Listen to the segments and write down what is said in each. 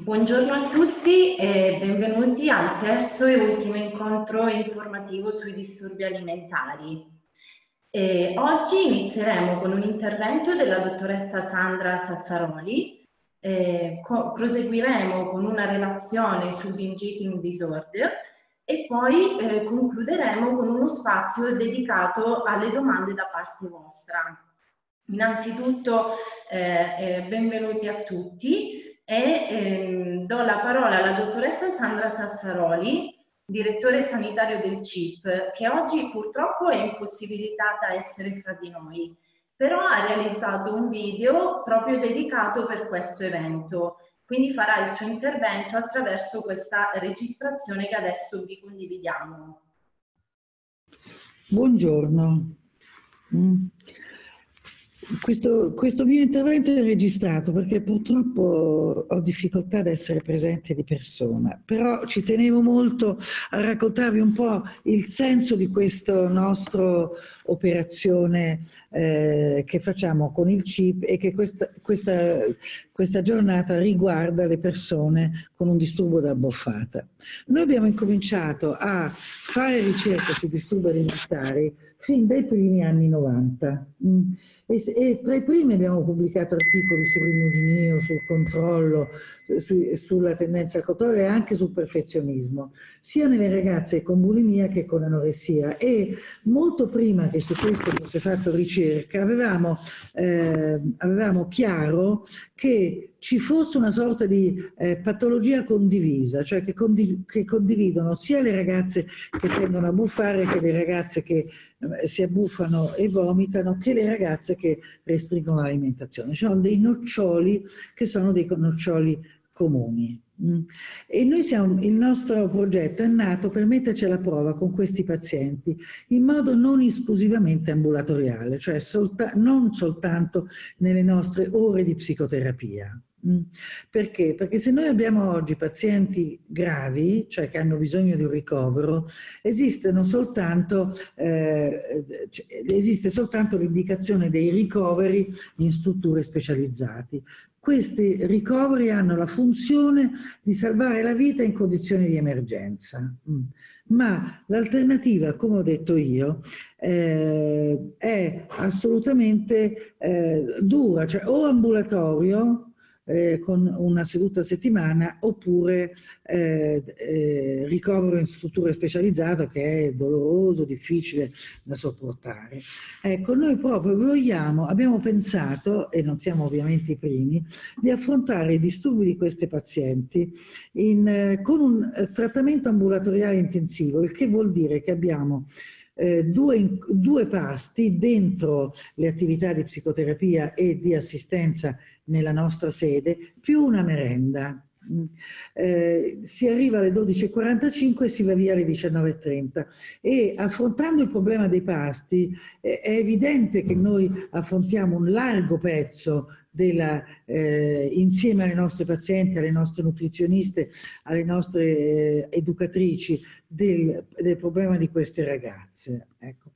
Buongiorno a tutti e benvenuti al terzo e ultimo incontro informativo sui disturbi alimentari. E oggi inizieremo con un intervento della dottoressa Sandra Sassaroli, eh, co- proseguiremo con una relazione sul binge disorder e poi eh, concluderemo con uno spazio dedicato alle domande da parte vostra. Innanzitutto eh, eh benvenuti a tutti e ehm, do la parola alla dottoressa Sandra Sassaroli, direttore sanitario del CIP, che oggi purtroppo è impossibilitata a essere fra di noi, però ha realizzato un video proprio dedicato per questo evento, quindi farà il suo intervento attraverso questa registrazione che adesso vi condividiamo. Buongiorno. Questo, questo, mio intervento è registrato perché purtroppo ho difficoltà ad essere presente di persona, però ci tenevo molto a raccontarvi un po' il senso di questa nostra operazione eh, che facciamo con il CIP e che questa, questa, questa giornata riguarda le persone con un disturbo da boffata. Noi abbiamo incominciato a fare ricerca sui disturbi alimentari fin dai primi anni 90. E, e, tra i primi abbiamo pubblicato articoli sull'immuginio, sul controllo, su, sulla tendenza al controllo e anche sul perfezionismo, sia nelle ragazze con bulimia che con anoressia. E molto prima che su questo fosse fatto ricerca, avevamo, eh, avevamo chiaro che ci fosse una sorta di eh, patologia condivisa, cioè che, condiv che, condividono sia le ragazze che tendono a buffare che le ragazze che si abbuffano e vomitano, che le ragazze che restringono l'alimentazione. Ci sono dei noccioli che sono dei noccioli comuni. Mm. E noi siamo, il nostro progetto è nato per metterci alla prova con questi pazienti in modo non esclusivamente ambulatoriale, cioè solta, non soltanto nelle nostre ore di psicoterapia. Mm. Perché? Perché se noi abbiamo oggi pazienti gravi, cioè che hanno bisogno di un ricovero, soltanto, eh, esiste soltanto l'indicazione dei ricoveri in strutture specializzate. Questi ricoveri hanno la funzione di salvare la vita in condizioni di emergenza. Mm. Ma l'alternativa, come ho detto io, eh, è assolutamente eh, dura, cioè o ambulatorio, eh, con una seduta a settimana oppure eh, eh, ricovero in strutture specializzate che è doloroso, difficile da sopportare. Ecco, noi proprio vogliamo, abbiamo pensato, e non siamo ovviamente i primi, di affrontare i disturbi di queste pazienti in, eh, con un eh, trattamento ambulatoriale intensivo, il che vuol dire che abbiamo eh, due, due, pasti dentro le attività di psicoterapia e di assistenza nella nostra sede, più una merenda. Mm. Eh, si arriva alle 12.45 e si va via alle 19.30 e affrontando il problema dei pasti è evidente che noi affrontiamo un largo pezzo della, eh, insieme alle nostre pazienti, alle nostre nutrizioniste, alle nostre eh, educatrici del, del, problema di queste ragazze. Ecco.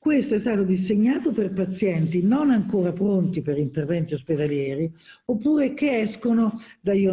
Questo è stato disegnato per pazienti non ancora pronti per interventi ospedalieri oppure che escono dagli,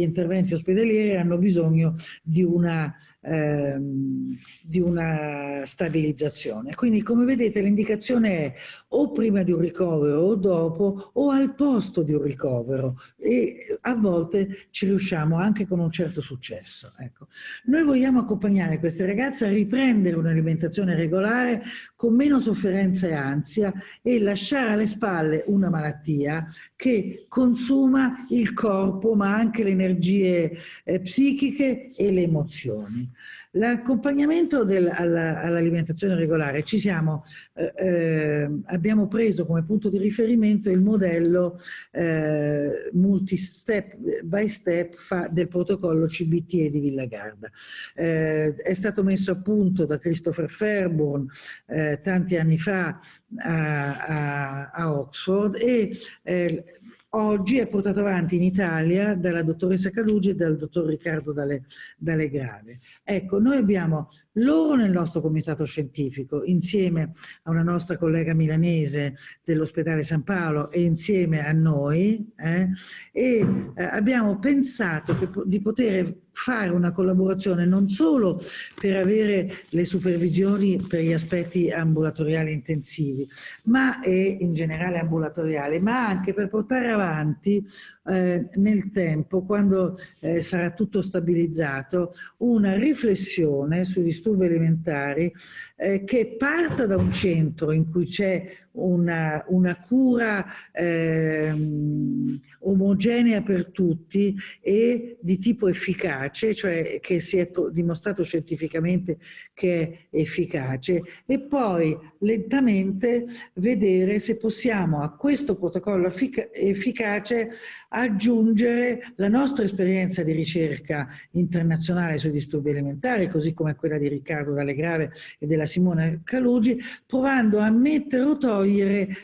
interventi ospedalieri e hanno bisogno di una, ehm, di una stabilizzazione. Quindi come vedete l'indicazione è o prima di un ricovero o dopo o al posto di un ricovero e a volte ci riusciamo anche con un certo successo. Ecco. Noi vogliamo accompagnare queste ragazze a riprendere un'alimentazione regolare con meno sofferenza e ansia e lasciare alle spalle una malattia che consuma il corpo ma anche le energie eh, psichiche e le emozioni. L'accompagnamento all'alimentazione regolare, siamo, eh, eh, abbiamo preso come punto di riferimento il modello eh, multi-step by step del protocollo CBT di Villagarda. Eh, è stato messo a punto da Christopher Fairborn eh, tanti anni fa a, a, a Oxford e eh, oggi è portato avanti in Italia dalla dottoressa Calugi e dal dottor Riccardo Dalle, Dalle Grave. Ecco, noi abbiamo loro nel nostro comitato scientifico, insieme a una nostra collega milanese dell'ospedale San Paolo e insieme a noi, eh, e eh, abbiamo pensato che, di poter fare una collaborazione non solo per avere le supervisioni per gli aspetti ambulatoriali intensivi, ma e in generale ambulatoriali, ma anche per portare avanti eh, nel tempo, quando eh, sarà tutto stabilizzato, una riflessione sui disturbi alimentari eh, che parta da un centro in cui c'è una, una cura ehm, omogenea per tutti e di tipo efficace, cioè che si è dimostrato scientificamente che è efficace, e poi lentamente vedere se possiamo a questo protocollo efficace aggiungere la nostra esperienza di ricerca internazionale sui disturbi alimentari, così come quella di Riccardo Dallegrave e della Simone Calugi, provando a mettere o togliere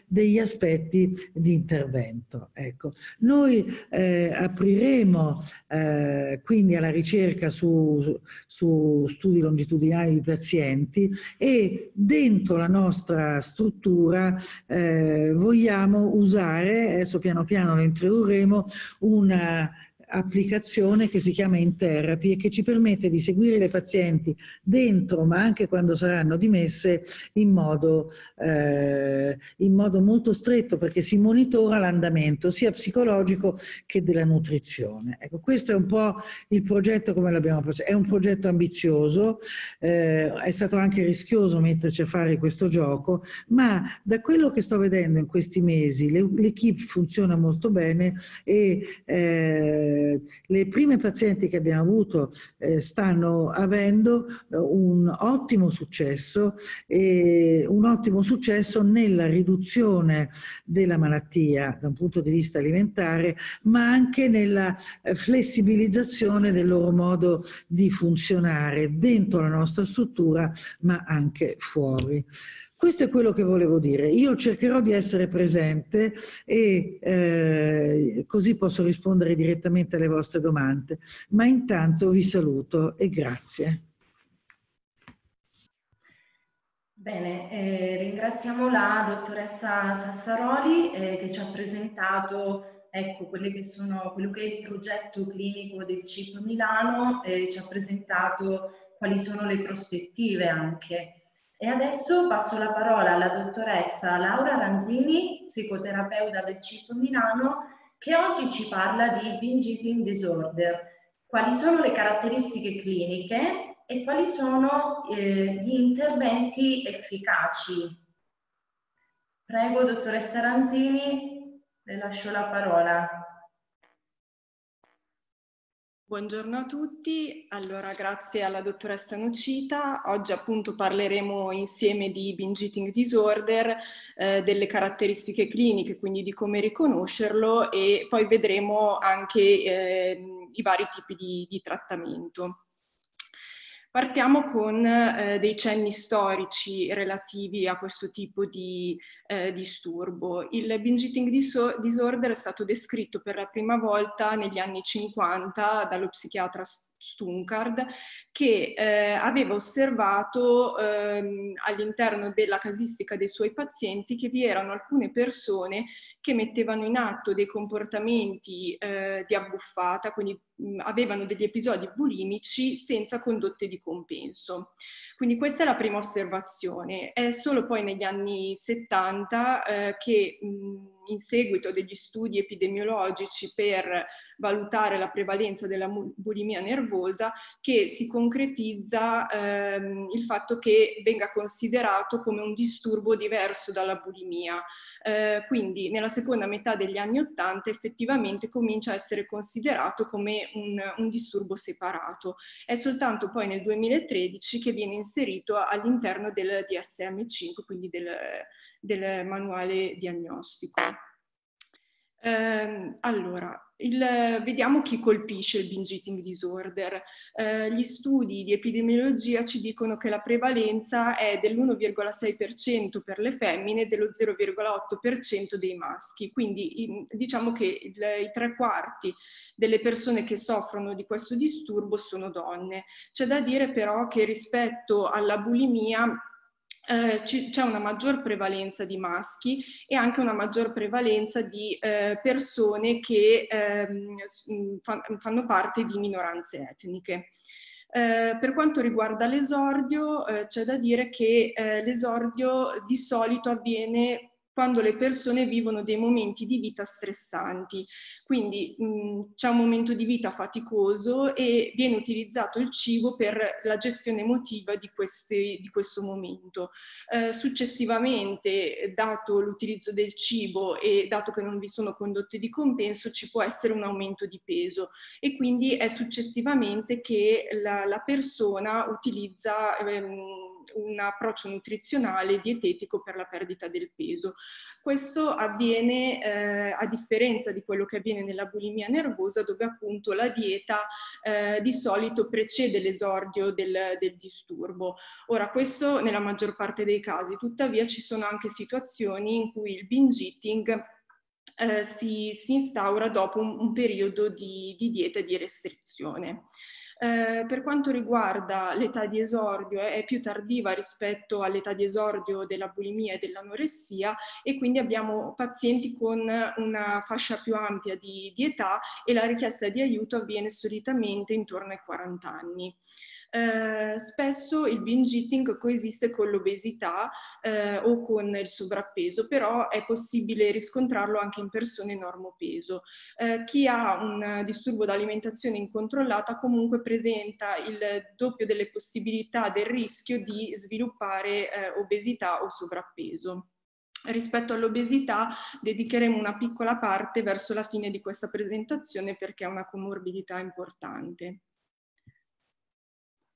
degli aspetti di intervento. Ecco. Noi eh, apriremo eh, quindi alla ricerca su, su studi longitudinali di pazienti e dentro la nostra struttura eh, vogliamo usare, adesso piano piano lo introdurremo, una applicazione che si chiama Interrapy e che ci permette di seguire le pazienti dentro ma anche quando saranno dimesse in modo, eh, in modo molto stretto perché si monitora l'andamento sia psicologico che della nutrizione. Ecco, questo è un po' il progetto come l'abbiamo. È un progetto ambizioso, eh, è stato anche rischioso metterci a fare questo gioco, ma da quello che sto vedendo in questi mesi l'equipe funziona molto bene e eh, eh, le prime pazienti che abbiamo avuto eh, stanno avendo eh, un ottimo successo, e un ottimo successo nella riduzione della malattia da un punto di vista alimentare, ma anche nella eh, flessibilizzazione del loro modo di funzionare dentro la nostra struttura, ma anche fuori. Questo è quello che volevo dire. Io cercherò di essere presente e eh, così posso rispondere direttamente alle vostre domande. Ma intanto vi saluto e grazie. Bene, eh, ringraziamo la dottoressa Sassaroli eh, che ci ha presentato ecco, che sono, quello che è il progetto clinico del CIP Milano, eh, ci ha presentato quali sono le prospettive anche. E adesso passo la parola alla dottoressa Laura Ranzini, psicoterapeuta del CIP Milano, che oggi ci parla di binge eating disorder, quali sono le caratteristiche cliniche e quali sono eh, gli interventi efficaci. Prego, dottoressa Ranzini, le lascio la parola. Buongiorno a tutti, allora grazie alla dottoressa Nucita. Oggi appunto parleremo insieme di binge eating disorder, eh, delle caratteristiche cliniche, quindi di come riconoscerlo e poi vedremo anche eh, i vari tipi di, di trattamento. Partiamo con eh, dei cenni storici relativi a questo tipo di eh, disturbo. Il binge eating disorder è stato descritto per la prima volta negli anni 50 dallo psichiatra Stunkard, che eh, aveva osservato ehm, all'interno della casistica dei suoi pazienti che vi erano alcune persone che mettevano in atto dei comportamenti eh, di abbuffata, quindi mh, avevano degli episodi bulimici senza condotte di compenso. Quindi questa è la prima osservazione. È solo poi negli anni 70 eh, che mh, in seguito degli studi epidemiologici per valutare la prevalenza della bulimia nervosa che si concretizza ehm, il fatto che venga considerato come un disturbo diverso dalla bulimia. Eh, quindi nella seconda metà degli anni Ottanta effettivamente comincia a essere considerato come un, un disturbo separato. È soltanto poi nel 2013 che viene inserito all'interno del DSM-5, quindi del, del manuale diagnostico. Eh, allora, il, vediamo chi colpisce il binge eating disorder. Eh, gli studi di epidemiologia ci dicono che la prevalenza è dell'1,6% per le femmine e dello 0,8% dei maschi, quindi in, diciamo che il, i tre quarti delle persone che soffrono di questo disturbo sono donne. C'è da dire però che rispetto alla bulimia eh, c'è una maggior prevalenza di maschi e anche una maggior prevalenza di eh, persone che ehm, mm, fanno parte di minoranze etniche. Eh, per quanto riguarda l'esordio, eh, c'è da dire che eh, l'esordio di solito avviene quando le persone vivono dei momenti di vita stressanti. Quindi mh, c'è un momento di vita faticoso e viene utilizzato il cibo per la gestione emotiva di, questi, di questo momento. Eh, successivamente, dato l'utilizzo del cibo e dato che non vi sono condotte di compenso, ci può essere un aumento di peso e quindi è successivamente che la, la persona utilizza ehm, un approccio nutrizionale dietetico per la perdita del peso. Questo avviene eh, a differenza di quello che avviene nella bulimia nervosa dove appunto la dieta eh, di solito precede l'esordio del, del disturbo. Ora questo nella maggior parte dei casi, tuttavia ci sono anche situazioni in cui il binge eating eh, si, si, instaura dopo un, un periodo di, di dieta e di restrizione. Eh, per quanto riguarda l'età di esordio è più tardiva rispetto all'età di esordio della bulimia e dell'anoressia e quindi abbiamo pazienti con una fascia più ampia di, di età e la richiesta di aiuto avviene solitamente intorno ai 40 anni. Eh, spesso il binge eating coesiste con l'obesità eh, o con il sovrappeso, però è possibile riscontrarlo anche in persone normopeso. Eh, chi ha un disturbo d'alimentazione incontrollata comunque presenta il doppio delle possibilità del rischio di sviluppare eh, obesità o sovrappeso. Rispetto all'obesità dedicheremo una piccola parte verso la fine di questa presentazione perché è una comorbidità importante.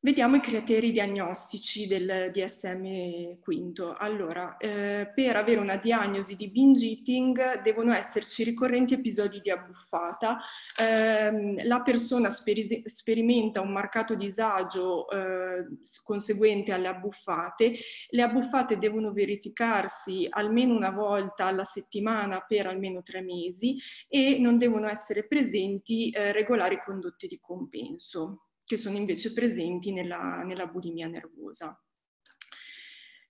Vediamo i criteri diagnostici del DSM V. Allora, eh, per avere una diagnosi di binge eating devono esserci ricorrenti episodi di abbuffata, eh, la persona speri- sperimenta un marcato disagio eh, conseguente alle abbuffate, le abbuffate devono verificarsi almeno una volta alla settimana per almeno tre mesi e non devono essere presenti eh, regolari condotte di compenso che sono invece presenti nella, nella bulimia nervosa.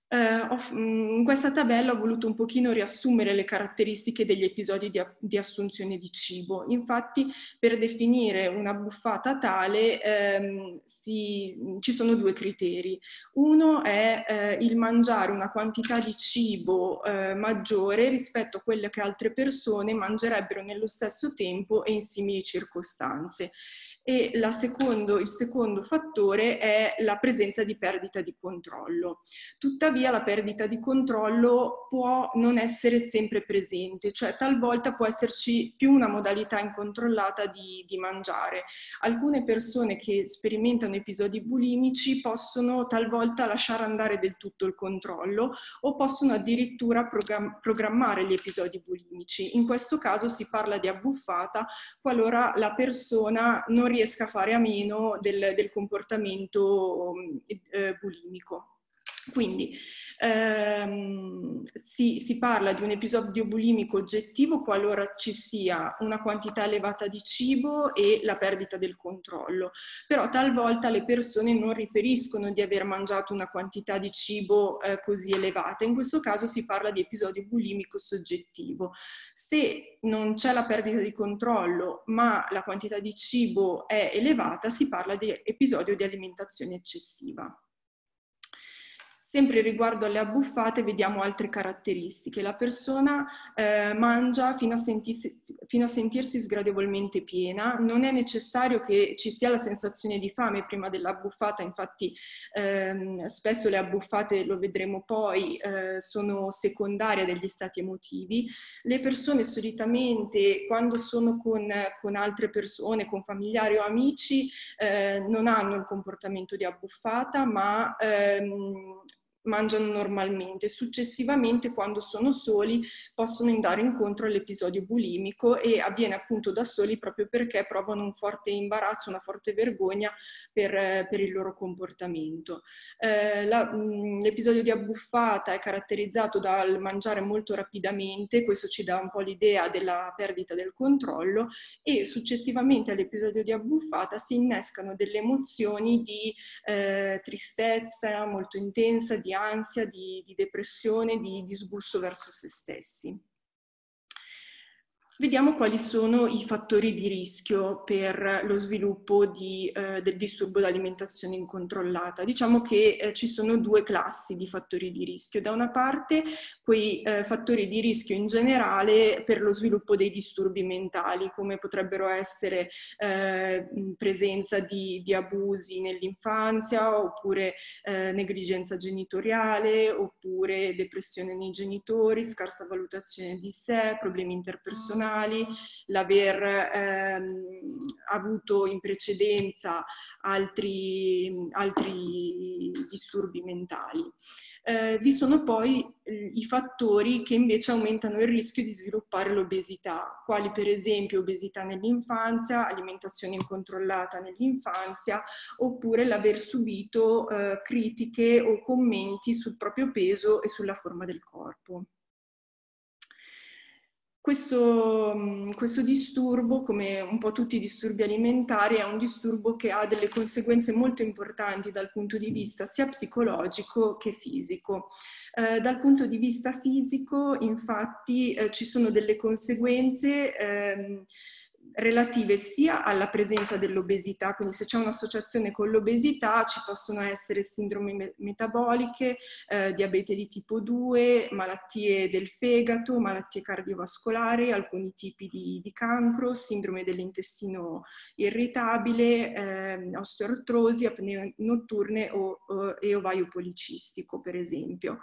Uh, in questa tabella ho voluto un pochino riassumere le caratteristiche degli episodi di, di assunzione di cibo. Infatti, per definire una buffata tale ehm, si, ci sono due criteri. Uno è eh, il mangiare una quantità di cibo eh, maggiore rispetto a quelle che altre persone mangerebbero nello stesso tempo e in simili circostanze e secondo, il secondo fattore è la presenza di perdita di controllo. Tuttavia la perdita di controllo può non essere sempre presente, cioè talvolta può esserci più una modalità incontrollata di, di mangiare. Alcune persone che sperimentano episodi bulimici possono talvolta lasciare andare del tutto il controllo o possono addirittura program- programmare gli episodi bulimici. In questo caso si parla di abbuffata qualora la persona non riesca a fare a meno del, del comportamento eh, bulimico. Quindi ehm, si, si, parla di un episodio bulimico oggettivo qualora ci sia una quantità elevata di cibo e la perdita del controllo, però talvolta le persone non riferiscono di aver mangiato una quantità di cibo eh, così elevata, in questo caso si parla di episodio bulimico soggettivo. Se non c'è la perdita di controllo ma la quantità di cibo è elevata, si parla di episodio di alimentazione eccessiva. Sempre riguardo alle abbuffate vediamo altre caratteristiche. La persona eh, mangia fino a, sentirsi, fino a, sentirsi, sgradevolmente piena, non è necessario che ci sia la sensazione di fame prima dell'abbuffata, infatti ehm, spesso le abbuffate, lo vedremo poi, eh, sono secondarie degli stati emotivi. Le persone solitamente quando sono con, con altre persone, con familiari o amici, eh, non hanno il comportamento di abbuffata, ma ehm, mangiano normalmente. Successivamente, quando sono soli, possono andare incontro all'episodio bulimico e avviene appunto da soli proprio perché provano un forte imbarazzo, una forte vergogna per, per il loro comportamento. Eh, la, l'episodio di abbuffata è caratterizzato dal mangiare molto rapidamente, questo ci dà un po' l'idea della perdita del controllo e successivamente all'episodio di abbuffata si innescano delle emozioni di eh, tristezza molto intensa, di ansia, di, di depressione, di disgusto verso se stessi. Vediamo quali sono i fattori di rischio per lo sviluppo di, eh, del disturbo d'alimentazione incontrollata. Diciamo che eh, ci sono due classi di fattori di rischio. Da una parte quei eh, fattori di rischio in generale per lo sviluppo dei disturbi mentali, come potrebbero essere eh, presenza di, di, abusi nell'infanzia, oppure eh, negligenza genitoriale, oppure depressione nei genitori, scarsa valutazione di sé, problemi interpersonali emozionali, l'aver ehm, avuto in precedenza altri, altri disturbi mentali. Eh, vi sono poi eh, i fattori che invece aumentano il rischio di sviluppare l'obesità, quali per esempio obesità nell'infanzia, alimentazione incontrollata nell'infanzia, oppure l'aver subito eh, critiche o commenti sul proprio peso e sulla forma del corpo. Questo, questo, disturbo, come un po' tutti i disturbi alimentari, è un disturbo che ha delle conseguenze molto importanti dal punto di vista sia psicologico che fisico. Eh, dal punto di vista fisico, infatti, eh, ci sono delle conseguenze ehm, relative sia alla presenza dell'obesità, quindi se c'è un'associazione con l'obesità ci possono essere sindromi me- metaboliche, eh, diabete di tipo 2, malattie del fegato, malattie cardiovascolari, alcuni tipi di, di cancro, sindrome dell'intestino irritabile, eh, osteoartrosi, apnee notturne o, o, e ovaio policistico per esempio.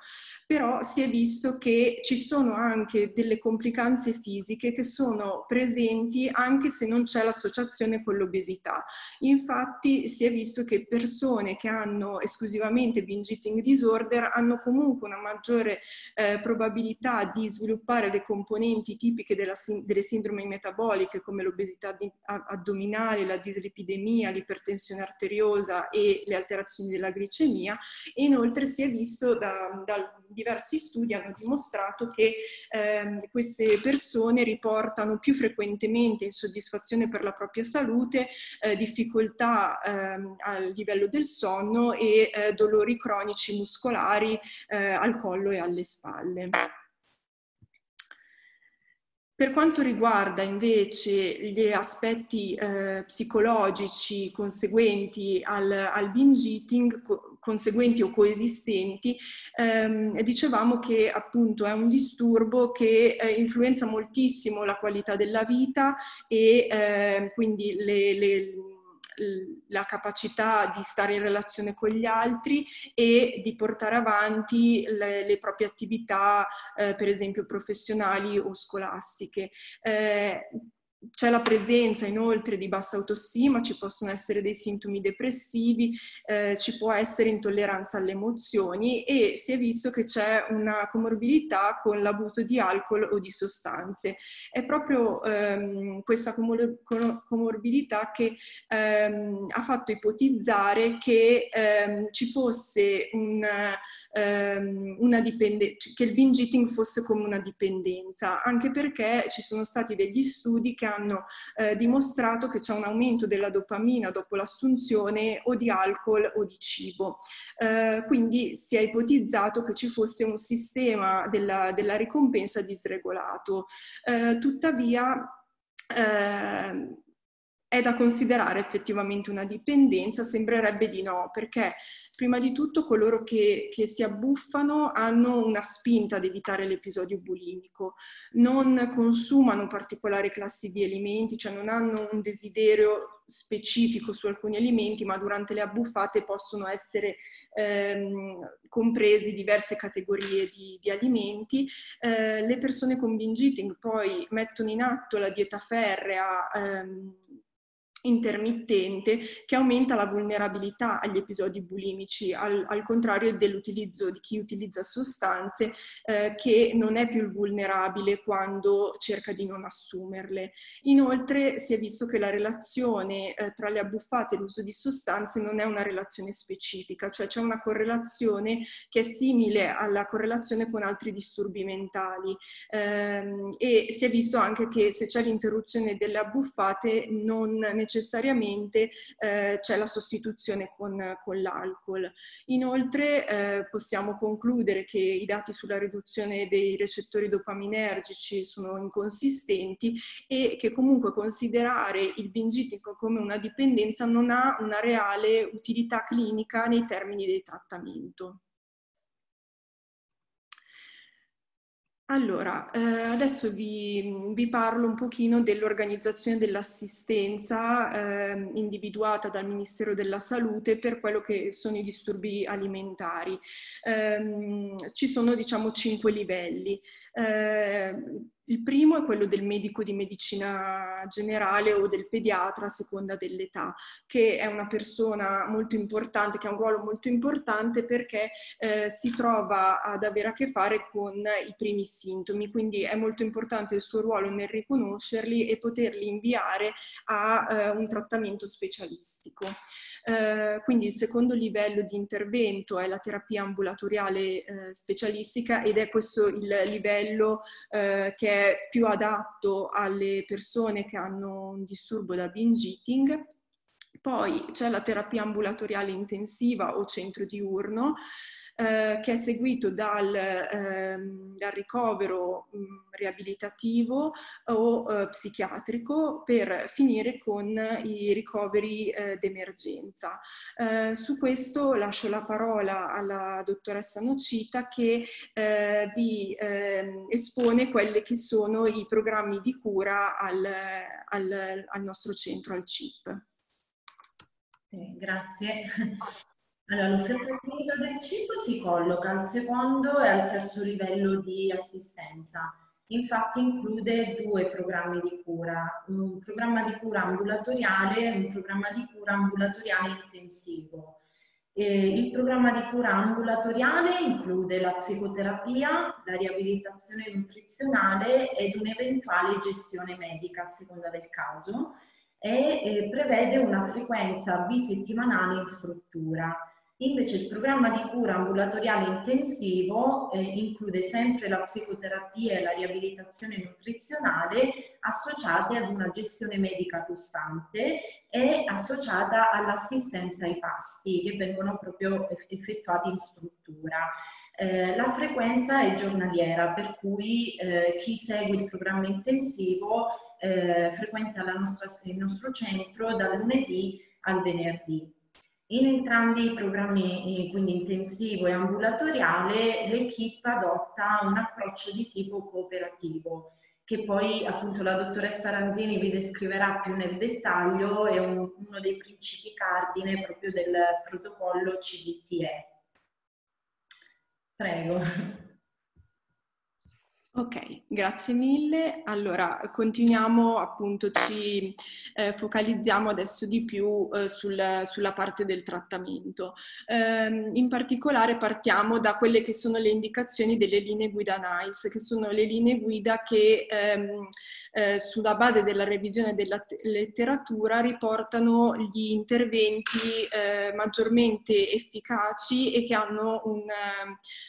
Però si è visto che ci sono anche delle complicanze fisiche che sono presenti anche anche se non c'è l'associazione con l'obesità. Infatti si è visto che persone che hanno esclusivamente binge eating disorder hanno comunque una maggiore eh, probabilità di sviluppare le componenti tipiche della, delle sindromi metaboliche come l'obesità addominale, la dislipidemia, l'ipertensione arteriosa e le alterazioni della glicemia e inoltre si è visto da, da diversi studi hanno dimostrato che eh, queste persone riportano più frequentemente insoddisfazione insoddisfazione per la propria salute, eh, difficoltà eh, al livello del sonno e eh, dolori cronici muscolari eh, al collo e alle spalle. Per quanto riguarda invece gli aspetti eh, psicologici conseguenti al, al binge eating, conseguenti o coesistenti, ehm, dicevamo che appunto è un disturbo che eh, influenza moltissimo la qualità della vita e eh, quindi le, le la capacità di stare in relazione con gli altri e di portare avanti le, le proprie attività, eh, per esempio professionali o scolastiche. Eh, c'è la presenza inoltre di bassa autostima, ci possono essere dei sintomi depressivi, eh, ci può essere intolleranza alle emozioni e si è visto che c'è una comorbidità con l'abuso di alcol o di sostanze. È proprio ehm, questa comor- comorbidità che ehm, ha fatto ipotizzare che ehm, ci fosse un, ehm, una dipendenza, che il binge eating fosse come una dipendenza, anche perché ci sono stati degli studi che hanno eh, dimostrato che c'è un aumento della dopamina dopo l'assunzione o di alcol o di cibo. Eh, quindi si è ipotizzato che ci fosse un sistema della, della ricompensa disregolato. Eh, tuttavia, eh, è da considerare effettivamente una dipendenza? Sembrerebbe di no, perché prima di tutto coloro che, che, si abbuffano hanno una spinta ad evitare l'episodio bulimico, non consumano particolari classi di alimenti, cioè non hanno un desiderio specifico su alcuni alimenti, ma durante le abbuffate possono essere ehm, compresi diverse categorie di, di alimenti. Eh, le persone con binge eating poi mettono in atto la dieta ferrea. Ehm, intermittente che aumenta la vulnerabilità agli episodi bulimici, al, al contrario dell'utilizzo di chi utilizza sostanze eh, che non è più vulnerabile quando cerca di non assumerle. Inoltre si è visto che la relazione eh, tra le abbuffate e l'uso di sostanze non è una relazione specifica, cioè c'è una correlazione che è simile alla correlazione con altri disturbi mentali ehm, e si è visto anche che se c'è l'interruzione delle abbuffate non necessariamente necessariamente eh, c'è la sostituzione con, con l'alcol. Inoltre eh, possiamo concludere che i dati sulla riduzione dei recettori dopaminergici sono inconsistenti e che comunque considerare il binge eating come una dipendenza non ha una reale utilità clinica nei termini del trattamento. Allora, eh, adesso vi, vi, parlo un pochino dell'organizzazione dell'assistenza eh, individuata dal Ministero della Salute per quello che sono i disturbi alimentari. Eh, ci sono, diciamo, cinque livelli. Il primo è quello del medico di medicina generale o del pediatra a seconda dell'età, che è una persona molto importante, che ha un ruolo molto importante perché eh, si trova ad avere a che fare con i primi sintomi, quindi è molto importante il suo ruolo nel riconoscerli e poterli inviare a eh, un trattamento specialistico. Eh, quindi il secondo livello di intervento è la terapia ambulatoriale eh, specialistica ed è questo il livello eh, che è più adatto alle persone che hanno un disturbo da binge eating. Poi c'è la terapia ambulatoriale intensiva o centro diurno, eh, che è seguito dal, ehm, dal ricovero mh, riabilitativo o eh, psichiatrico per finire con i ricoveri eh, d'emergenza. Eh, su questo lascio la parola alla dottoressa Nocita che eh, vi ehm, espone quelli che sono i programmi di cura al, al, al nostro centro, al CIP. Sì, grazie. Allora, l'offerta clinica del cibo si colloca al secondo e al terzo livello di assistenza. Infatti include due programmi di cura, un programma di cura ambulatoriale e un programma di cura ambulatoriale intensivo. E il programma di cura ambulatoriale include la psicoterapia, la riabilitazione nutrizionale ed un'eventuale gestione medica a seconda del caso e eh, prevede una frequenza bisettimanale in struttura. Invece il programma di cura ambulatoriale intensivo eh, include sempre la psicoterapia e la riabilitazione nutrizionale associate ad una gestione medica costante e associata all'assistenza ai pasti che vengono proprio effettuati in struttura. Eh, la frequenza è giornaliera, per cui eh, chi segue il programma intensivo eh, frequenta nostra, il nostro centro dal lunedì al venerdì. In entrambi i programmi, quindi intensivo e ambulatoriale, l'equipe adotta un approccio di tipo cooperativo, che poi appunto la dottoressa Ranzini vi descriverà più nel dettaglio, è un, uno dei principi cardine proprio del protocollo CDTE. Prego. Ok, grazie mille. Allora, continuiamo appunto, ci eh, focalizziamo adesso di più eh, sul, sulla parte del trattamento. Eh, in particolare partiamo da quelle che sono le indicazioni delle linee guida NICE, che sono le linee guida che ehm, eh, sulla base della revisione della letteratura riportano gli interventi eh, maggiormente efficaci e che hanno un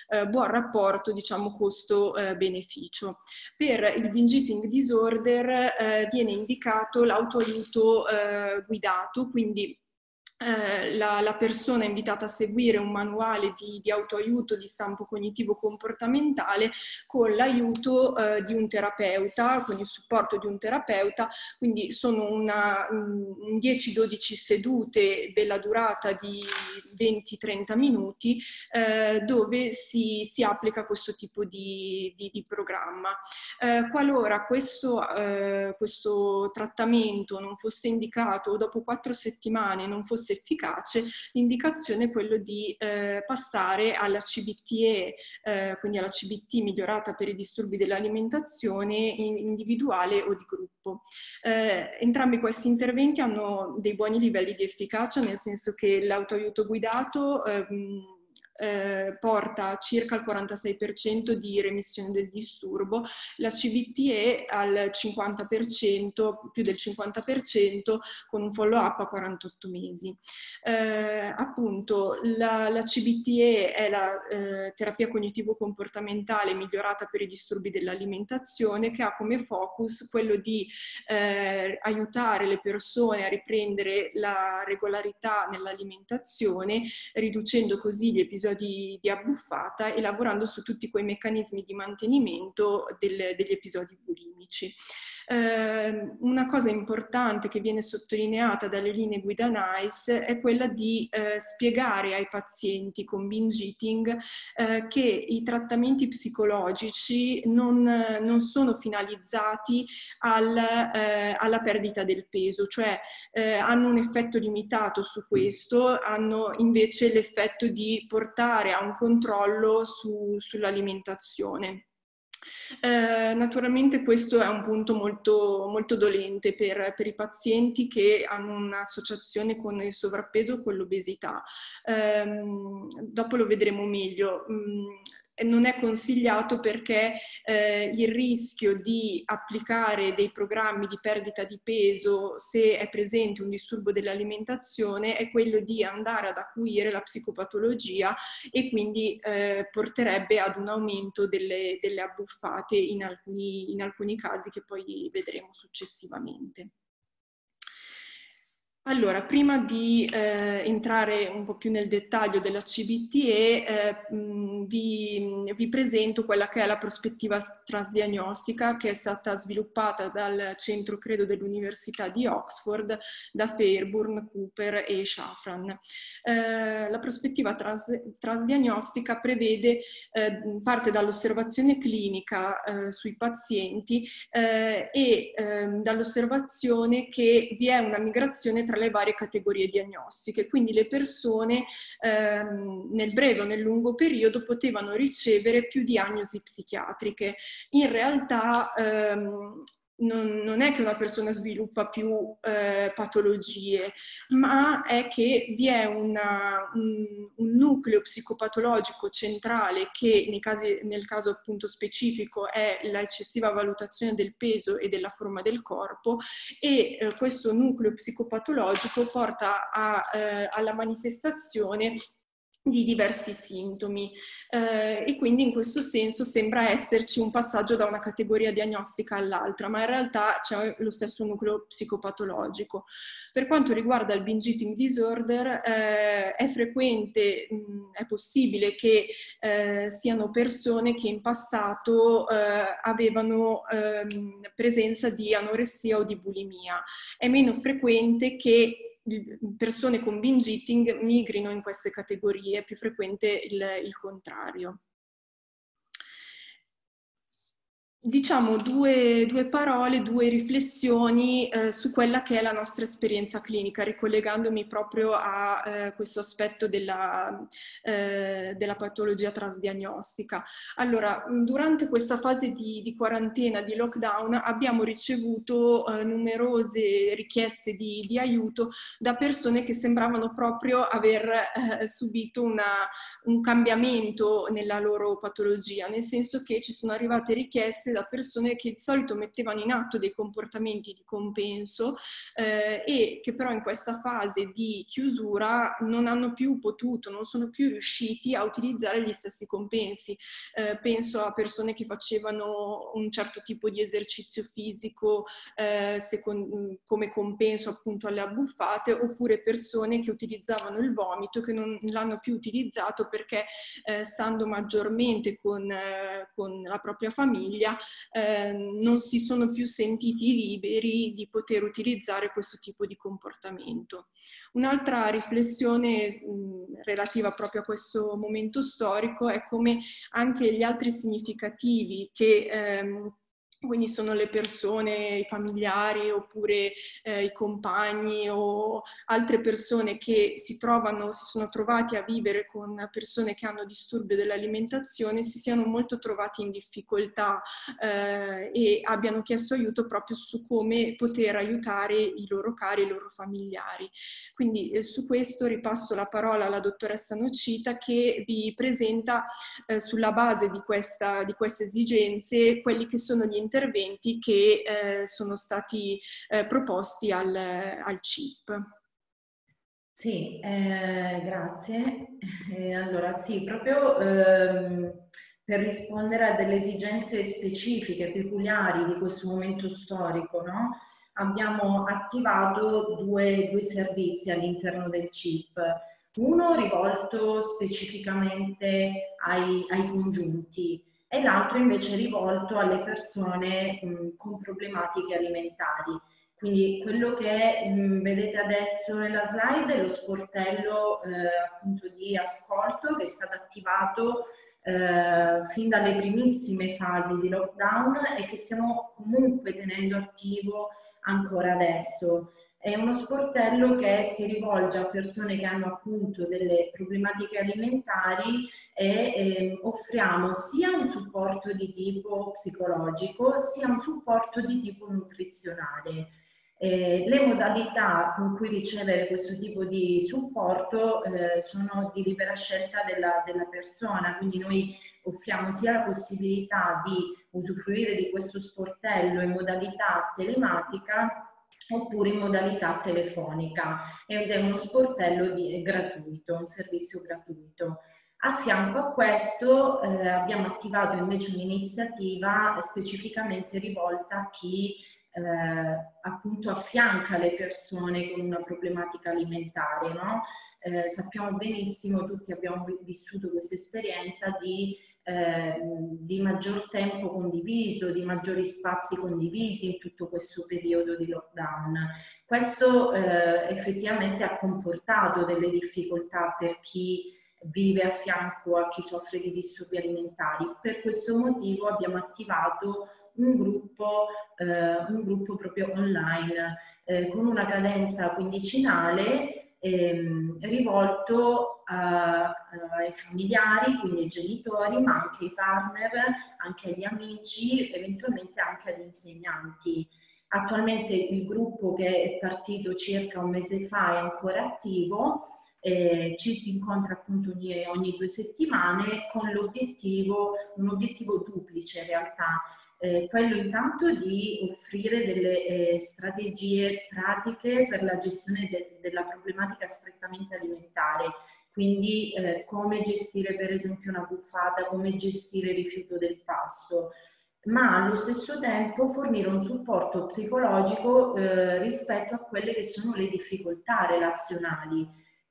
eh, buon rapporto, diciamo, costo-beneficio beneficio. Per il binge eating disorder eh, viene indicato l'autoaiuto eh, guidato, quindi eh, la, la, persona è invitata a seguire un manuale di, di autoaiuto di stampo cognitivo-comportamentale con l'aiuto eh, di un terapeuta, con il supporto di un terapeuta, quindi sono una, un 10-12 sedute della durata di 20-30 minuti eh, dove si, si, applica questo tipo di, di, di programma. Eh, qualora questo, eh, questo trattamento non fosse indicato o dopo quattro settimane non fosse focus efficace, l'indicazione è quello di eh, passare alla CBTE, eh, quindi alla CBT migliorata per i disturbi dell'alimentazione individuale o di gruppo. Eh, entrambi questi interventi hanno dei buoni livelli di efficacia, nel senso che l'autoaiuto guidato ehm, eh, porta circa al 46% di remissione del disturbo, la CBT è al 50%, più del 50%, con un follow up a 48 mesi. Eh, appunto, la, la, CBTE è la eh, terapia cognitivo-comportamentale migliorata per i disturbi dell'alimentazione che ha come focus quello di eh, aiutare le persone a riprendere la regolarità nell'alimentazione, riducendo così gli episodi episodi di abbuffata e lavorando su tutti quei meccanismi di mantenimento del, degli episodi bulimici. Eh, una cosa importante che viene sottolineata dalle linee guida NICE è quella di eh, spiegare ai pazienti con binge eating eh, che i trattamenti psicologici non, non sono finalizzati al, eh, alla perdita del peso, cioè eh, hanno un effetto limitato su questo, hanno invece l'effetto di portare a un controllo su, sull'alimentazione. Eh, naturalmente questo è un punto molto, molto dolente per, per, i pazienti che hanno un'associazione con il sovrappeso o con l'obesità. Eh, dopo lo vedremo meglio. Non è consigliato perché eh, il rischio di applicare dei programmi di perdita di peso se è presente un disturbo dell'alimentazione è quello di andare ad acuire la psicopatologia e quindi eh, porterebbe ad un aumento delle, delle abbuffate in alcuni, in alcuni casi che poi vedremo successivamente. Allora, prima di eh, entrare un po' più nel dettaglio della CBTE, eh, vi, vi, presento quella che è la prospettiva trasdiagnostica che è stata sviluppata dal centro, credo, dell'Università di Oxford, da Fairburn, Cooper e Shafran. Eh, la prospettiva trans, trasdiagnostica prevede, eh, parte dall'osservazione clinica eh, sui pazienti eh, e ehm, dall'osservazione che vi è una migrazione tra le varie categorie diagnostiche. Quindi le persone ehm, nel breve o nel lungo periodo potevano ricevere più diagnosi psichiatriche. In realtà ehm, non, non, è che una persona sviluppa più eh, patologie, ma è che vi è una, un, un, nucleo psicopatologico centrale che casi, nel caso appunto specifico è l'eccessiva valutazione del peso e della forma del corpo e eh, questo nucleo psicopatologico porta a, eh, alla manifestazione di diversi sintomi eh, e quindi in questo senso sembra esserci un passaggio da una categoria diagnostica all'altra, ma in realtà c'è lo stesso nucleo psicopatologico. Per quanto riguarda il binge eating disorder, eh, è frequente, mh, è possibile che eh, siano persone che in passato eh, avevano ehm, presenza di anoressia o di bulimia. È meno frequente che persone con binge eating migrino in queste categorie, è più frequente il, il contrario. Diciamo due, due, parole, due riflessioni eh, su quella che è la nostra esperienza clinica, ricollegandomi proprio a eh, questo aspetto della, eh, della, patologia transdiagnostica. Allora, durante questa fase di, di quarantena, di lockdown, abbiamo ricevuto eh, numerose richieste di, di, aiuto da persone che sembravano proprio aver eh, subito una, un cambiamento nella loro patologia, nel senso che ci sono arrivate richieste da persone che di solito mettevano in atto dei comportamenti di compenso eh, e che però in questa fase di chiusura non hanno più potuto, non sono più riusciti a utilizzare gli stessi compensi. Eh, penso a persone che facevano un certo tipo di esercizio fisico eh, secondo, come compenso appunto alle abbuffate oppure persone che utilizzavano il vomito che non l'hanno più utilizzato perché eh, stando maggiormente con, eh, con la propria famiglia eh, non si sono più sentiti liberi di poter utilizzare questo tipo di comportamento. Un'altra riflessione mh, relativa proprio a questo momento storico è come anche gli altri significativi che ehm, quindi sono le persone, i familiari oppure eh, i compagni o altre persone che si trovano, si sono trovati a vivere con persone che hanno disturbio dell'alimentazione, si siano molto trovati in difficoltà eh, e abbiano chiesto aiuto proprio su come poter aiutare i loro cari, i loro familiari. Quindi eh, su questo ripasso la parola alla dottoressa Nocita che vi presenta eh, sulla base di, questa, di queste esigenze quelli che sono gli interventi che eh, sono stati eh, proposti al, al CIP. Sì, eh, grazie. Eh, allora sì, proprio ehm, per rispondere a delle esigenze specifiche, peculiari di questo momento storico, no? abbiamo attivato due, due servizi all'interno del CIP. Uno rivolto specificamente ai, ai congiunti, e l'altro invece rivolto alle persone mh, con problematiche alimentari. Quindi quello che mh, vedete adesso nella slide è lo sportello eh, appunto di ascolto che è stato attivato eh, fin dalle primissime fasi di lockdown e che stiamo comunque tenendo attivo ancora adesso. È uno sportello che si rivolge a persone che hanno appunto delle problematiche alimentari e eh, offriamo sia un supporto di tipo psicologico sia un supporto di tipo nutrizionale. Eh, le modalità con cui ricevere questo tipo di supporto eh, sono di libera scelta della, della, persona, quindi noi offriamo sia la possibilità di usufruire di questo sportello in modalità telematica oppure in modalità telefonica ed è uno sportello di, gratuito, un servizio gratuito. A fianco a questo eh, abbiamo attivato invece un'iniziativa specificamente rivolta a chi eh, appunto affianca le persone con una problematica alimentare. No? Eh, sappiamo benissimo, tutti abbiamo vissuto questa esperienza di Ehm, di maggior tempo condiviso, di maggiori spazi condivisi in tutto questo periodo di lockdown. Questo eh, effettivamente ha comportato delle difficoltà per chi vive a fianco a chi soffre di disturbi alimentari. Per questo motivo abbiamo attivato un gruppo, eh, un gruppo proprio online eh, con una cadenza quindicinale ehm, rivolto a, ai familiari, quindi ai genitori, ma anche ai partner, anche agli amici, eventualmente anche agli insegnanti. Attualmente il gruppo che è partito circa un mese fa è ancora attivo, eh, ci si incontra appunto ogni, ogni due settimane con l'obiettivo, un obiettivo duplice in realtà, eh, quello intanto di offrire delle eh, strategie pratiche per la gestione de- della problematica strettamente alimentare, quindi eh, come gestire per esempio una buffata, come gestire il rifiuto del pasto, ma allo stesso tempo fornire un supporto psicologico eh, rispetto a quelle che sono le difficoltà relazionali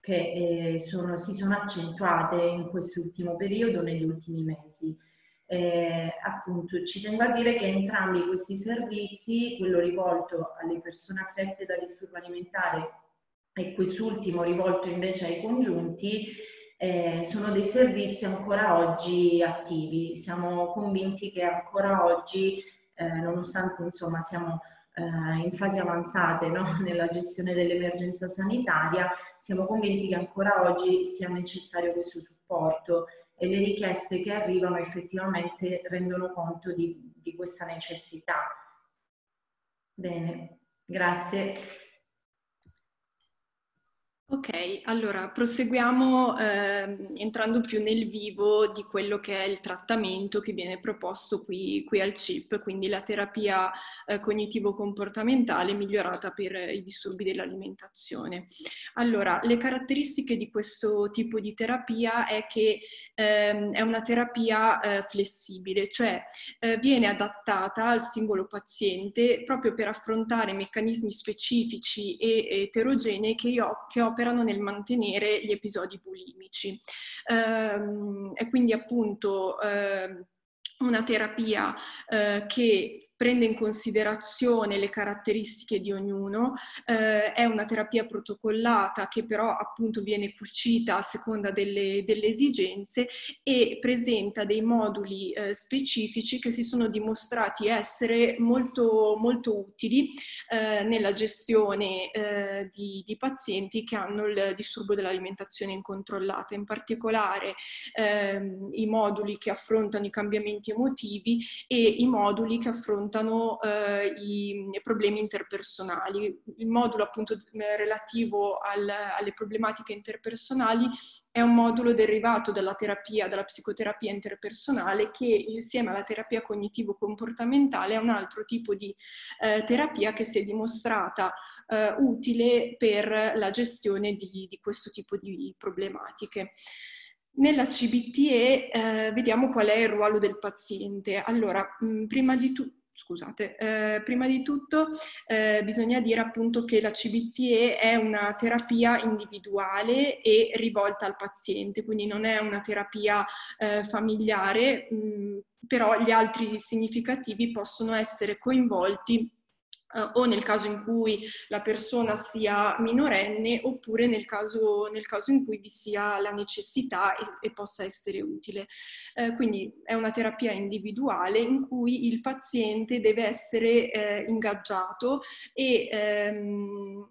che eh, sono, si sono accentuate in quest'ultimo periodo, negli ultimi mesi. Eh, appunto, ci tengo a dire che entrambi questi servizi, quello rivolto alle persone affette da disturbo alimentare e quest'ultimo rivolto invece ai congiunti, eh, sono dei servizi ancora oggi attivi. Siamo convinti che ancora oggi, eh, nonostante insomma siamo eh, in fasi avanzate no? nella gestione dell'emergenza sanitaria, siamo convinti che ancora oggi sia necessario questo supporto e le richieste che arrivano effettivamente rendono conto di, di questa necessità. Bene, grazie. Ok, allora proseguiamo eh, entrando più nel vivo di quello che è il trattamento che viene proposto qui, qui al CIP, quindi la terapia eh, cognitivo-comportamentale migliorata per i disturbi dell'alimentazione. Allora, le caratteristiche di questo tipo di terapia è che ehm, è una terapia eh, flessibile, cioè eh, viene adattata al singolo paziente proprio per affrontare meccanismi specifici e eterogenei che, io, che ho operano nel mantenere gli episodi bulimici. Ehm, e quindi appunto ehm, una terapia eh, che prende in considerazione le caratteristiche di ognuno, eh, è una terapia protocollata che però appunto viene cucita a seconda delle, delle esigenze e presenta dei moduli eh, specifici che si sono dimostrati essere molto, molto utili eh, nella gestione eh, di, di, pazienti che hanno il disturbo dell'alimentazione incontrollata, in particolare ehm, i moduli che affrontano i cambiamenti emotivi e i moduli che affrontano eh, i problemi interpersonali. Il modulo appunto relativo al, alle problematiche interpersonali è un modulo derivato dalla terapia, dalla psicoterapia interpersonale che insieme alla terapia cognitivo-comportamentale è un altro tipo di eh, terapia che si è dimostrata eh, utile per la gestione di, di questo tipo di problematiche. Nella CBTE eh, vediamo qual è il ruolo del paziente. Allora, mh, prima di tutto scusate. Eh, prima di tutto eh, bisogna dire appunto che la CBTE è una terapia individuale e rivolta al paziente, quindi non è una terapia eh, familiare, mh, però gli altri significativi possono essere coinvolti Uh, o nel caso in cui la persona sia minorenne oppure nel caso, nel caso in cui vi sia la necessità e, e possa essere utile. Uh, quindi è una terapia individuale in cui il paziente deve essere eh, ingaggiato e ehm,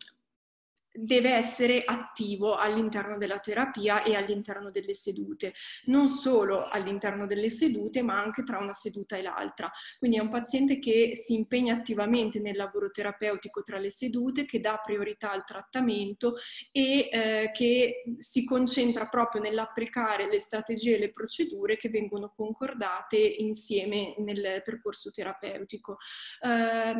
deve essere attivo all'interno della terapia e all'interno delle sedute, non solo all'interno delle sedute, ma anche tra una seduta e l'altra. Quindi è un paziente che si impegna attivamente nel lavoro terapeutico tra le sedute, che dà priorità al trattamento e eh, che si concentra proprio nell'applicare le strategie e le procedure che vengono concordate insieme nel percorso terapeutico. Eh,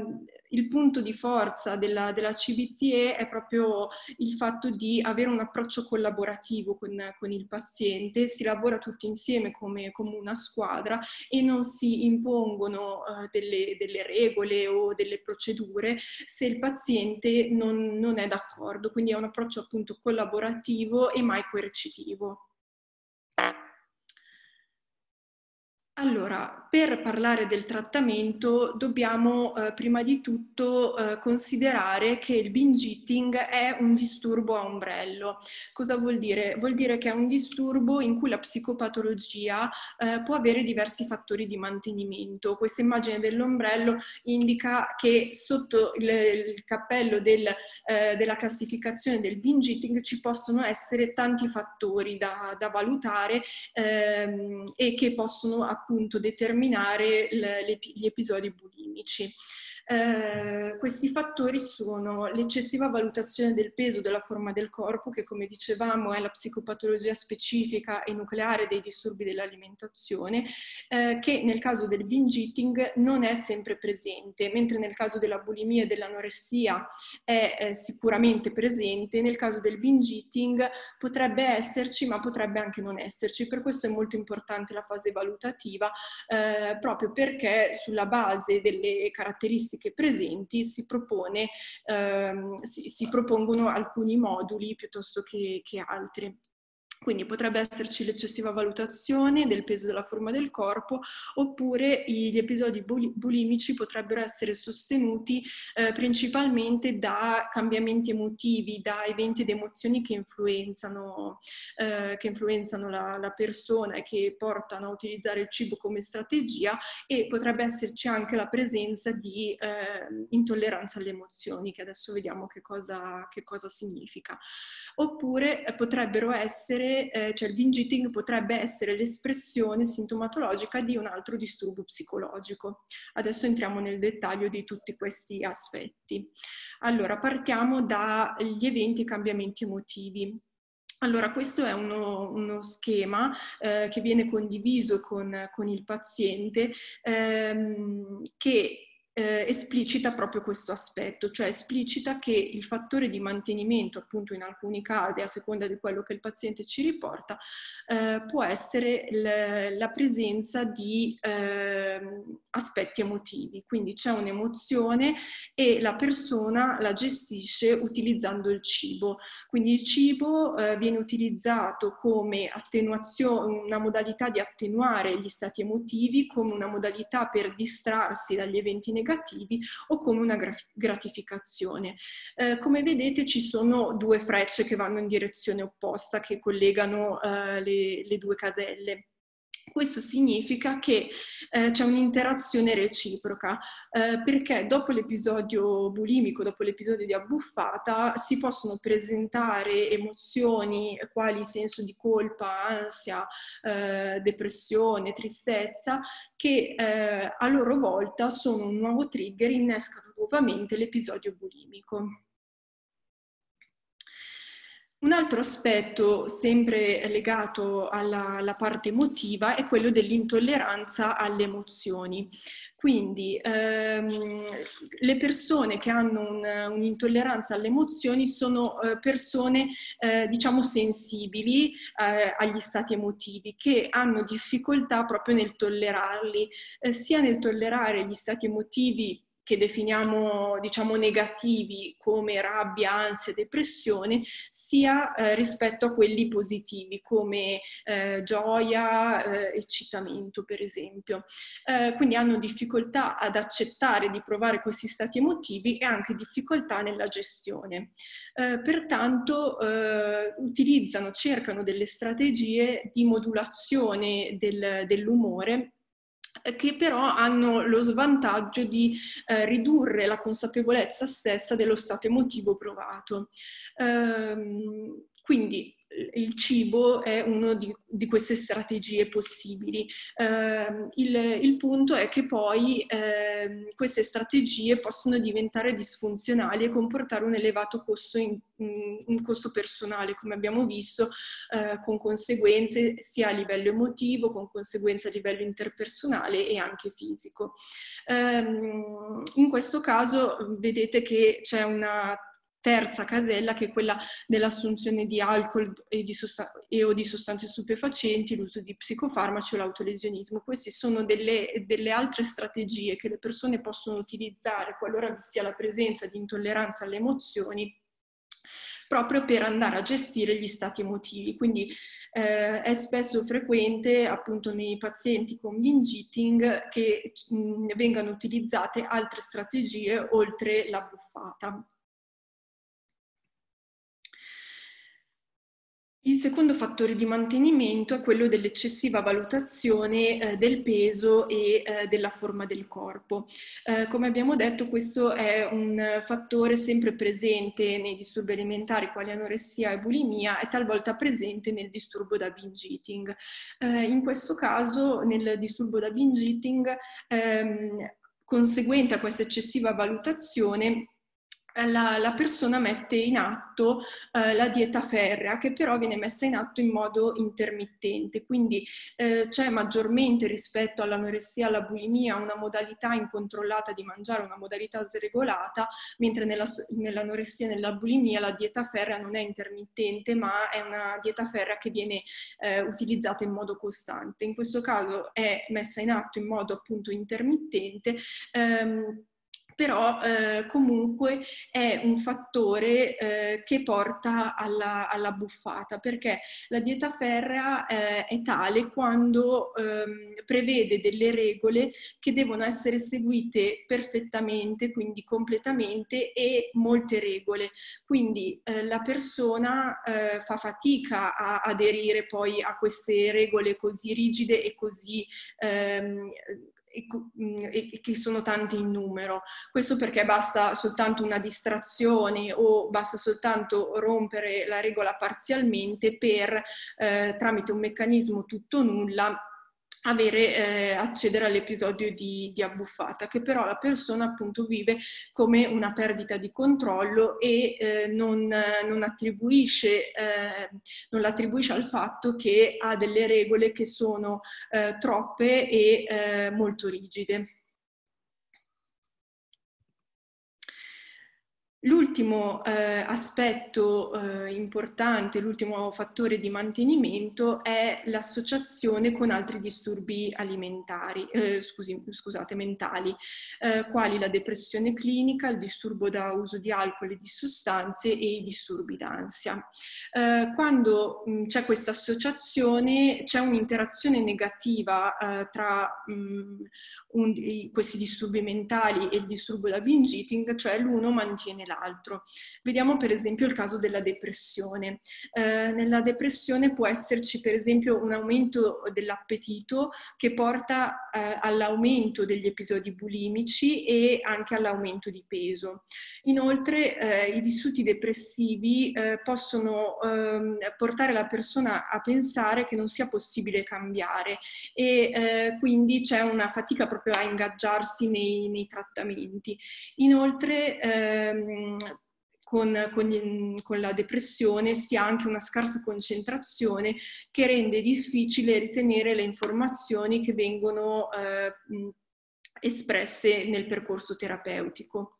il punto di forza della, della CBTE è proprio il fatto di avere un approccio collaborativo con, con il paziente, si lavora tutti insieme come, come una squadra e non si impongono uh, delle, delle, regole o delle procedure se il paziente non, non è d'accordo, quindi è un approccio appunto collaborativo e mai coercitivo. Allora, per parlare del trattamento dobbiamo eh, prima di tutto eh, considerare che il binge eating è un disturbo a ombrello. Cosa vuol dire? Vuol dire che è un disturbo in cui la psicopatologia eh, può avere diversi fattori di mantenimento. Questa immagine dell'ombrello indica che sotto il, il cappello del, eh, della classificazione del binge eating ci possono essere tanti fattori da, da valutare ehm, e che possono appunto appunto determinare le, gli episodi bulimici. Eh, questi fattori sono l'eccessiva valutazione del peso della forma del corpo, che come dicevamo è la psicopatologia specifica e nucleare dei disturbi dell'alimentazione, eh, che nel caso del binge eating non è sempre presente, mentre nel caso della bulimia e dell'anoressia è eh, sicuramente presente, nel caso del binge eating potrebbe esserci, ma potrebbe anche non esserci. Per questo è molto importante la fase valutativa, eh, proprio perché sulla base delle caratteristiche caratteristiche presenti si, propone, ehm, si, si propongono alcuni moduli piuttosto che, che altri. Quindi potrebbe esserci l'eccessiva valutazione del peso della forma del corpo oppure gli episodi bulimici potrebbero essere sostenuti eh, principalmente da cambiamenti emotivi, da eventi ed emozioni che influenzano, eh, che influenzano la, la, persona e che portano a utilizzare il cibo come strategia e potrebbe esserci anche la presenza di eh, intolleranza alle emozioni, che adesso vediamo che cosa, che cosa significa. Oppure eh, potrebbero essere essere, eh, cioè il binge eating potrebbe essere l'espressione sintomatologica di un altro disturbo psicologico. Adesso entriamo nel dettaglio di tutti questi aspetti. Allora, partiamo dagli eventi e cambiamenti emotivi. Allora, questo è uno, uno schema eh, che viene condiviso con, con il paziente ehm, che eh, esplicita proprio questo aspetto, cioè esplicita che il fattore di mantenimento, appunto in alcuni casi, a seconda di quello che il paziente ci riporta, eh, può essere l- la presenza di eh, aspetti emotivi. Quindi c'è un'emozione e la persona la gestisce utilizzando il cibo. Quindi il cibo eh, viene utilizzato come una modalità di attenuare gli stati emotivi, come una modalità per distrarsi dagli eventi negativi negativi o come una gratificazione. Eh, come vedete ci sono due frecce che vanno in direzione opposta, che collegano eh, le, le due caselle. Questo significa che eh, c'è un'interazione reciproca, eh, perché dopo l'episodio bulimico, dopo l'episodio di abbuffata, si possono presentare emozioni quali senso di colpa, ansia, eh, depressione, tristezza, che eh, a loro volta sono un nuovo trigger, innescano nuovamente l'episodio bulimico. Un altro aspetto sempre legato alla, alla, parte emotiva è quello dell'intolleranza alle emozioni. Quindi ehm, le persone che hanno un, un'intolleranza alle emozioni sono eh, persone eh, diciamo sensibili eh, agli stati emotivi che hanno difficoltà proprio nel tollerarli, eh, sia nel tollerare gli stati emotivi che definiamo diciamo negativi come rabbia, ansia, depressione, sia eh, rispetto a quelli positivi come eh, gioia, eh, eccitamento per esempio. Eh, quindi hanno difficoltà ad accettare di provare questi stati emotivi e anche difficoltà nella gestione. Eh, pertanto eh, utilizzano, cercano delle strategie di modulazione del, dell'umore che però hanno lo svantaggio di eh, ridurre la consapevolezza stessa dello stato emotivo provato. Ehm, quindi il cibo è una di, di, queste strategie possibili. Eh, il, il, punto è che poi eh, queste strategie possono diventare disfunzionali e comportare un elevato costo, in, un costo personale, come abbiamo visto, eh, con conseguenze sia a livello emotivo, con conseguenze a livello interpersonale e anche fisico. Ehm, in questo caso vedete che c'è una terza casella che è quella dell'assunzione di alcol e, di sostan- e o di sostanze stupefacenti, l'uso di psicofarmaci o l'autolesionismo. Queste sono delle, delle, altre strategie che le persone possono utilizzare qualora vi sia la presenza di intolleranza alle emozioni proprio per andare a gestire gli stati emotivi. Quindi eh, è spesso frequente appunto nei pazienti con binge eating che mh, vengano utilizzate altre strategie oltre la buffata. Il secondo fattore di mantenimento è quello dell'eccessiva valutazione eh, del peso e eh, della forma del corpo. Eh, come abbiamo detto, questo è un fattore sempre presente nei disturbi alimentari quali anoressia e bulimia e talvolta presente nel disturbo da binge eating. Eh, in questo caso, nel disturbo da binge eating, ehm, conseguente a questa eccessiva valutazione, la, la, persona mette in atto eh, la dieta ferrea che però viene messa in atto in modo intermittente, quindi eh, c'è maggiormente rispetto all'anoressia alla bulimia una modalità incontrollata di mangiare, una modalità sregolata, mentre nella, nell'anoressia e nella bulimia la dieta ferrea non è intermittente ma è una dieta ferrea che viene eh, utilizzata in modo costante. In questo caso è messa in atto in modo appunto intermittente. Ehm, però eh, comunque è un fattore eh, che porta alla, alla, buffata, perché la dieta ferrea eh, è tale quando ehm, prevede delle regole che devono essere seguite perfettamente, quindi completamente, e molte regole. Quindi eh, la persona eh, fa fatica a aderire poi a queste regole così rigide e così ehm, e, che sono tanti in numero. Questo perché basta soltanto una distrazione o basta soltanto rompere la regola parzialmente per, eh, tramite un meccanismo tutto nulla, avere, eh, accedere all'episodio di, di, abbuffata, che però la persona appunto vive come una perdita di controllo e eh, non, non, attribuisce, eh, non l'attribuisce al fatto che ha delle regole che sono eh, troppe e eh, molto rigide. L'ultimo eh, aspetto eh, importante, l'ultimo fattore di mantenimento è l'associazione con altri disturbi alimentari, eh, scusi, scusate, mentali, eh, quali la depressione clinica, il disturbo da uso di alcol e di sostanze e i disturbi d'ansia. Eh, quando mh, c'è questa associazione c'è un'interazione negativa eh, tra mh, un, questi disturbi mentali e il disturbo da binge eating, cioè l'uno mantiene l'altro. Vediamo per esempio il caso della depressione. Eh, nella depressione può esserci per esempio un aumento dell'appetito che porta eh, all'aumento degli episodi bulimici e anche all'aumento di peso. Inoltre eh, i vissuti depressivi eh, possono ehm, portare la persona a pensare che non sia possibile cambiare e eh, quindi c'è una fatica proprio a ingaggiarsi nei, nei trattamenti. Inoltre ehm, con, con, con, la depressione si ha anche una scarsa concentrazione che rende difficile ritenere le informazioni che vengono eh, espresse nel percorso terapeutico.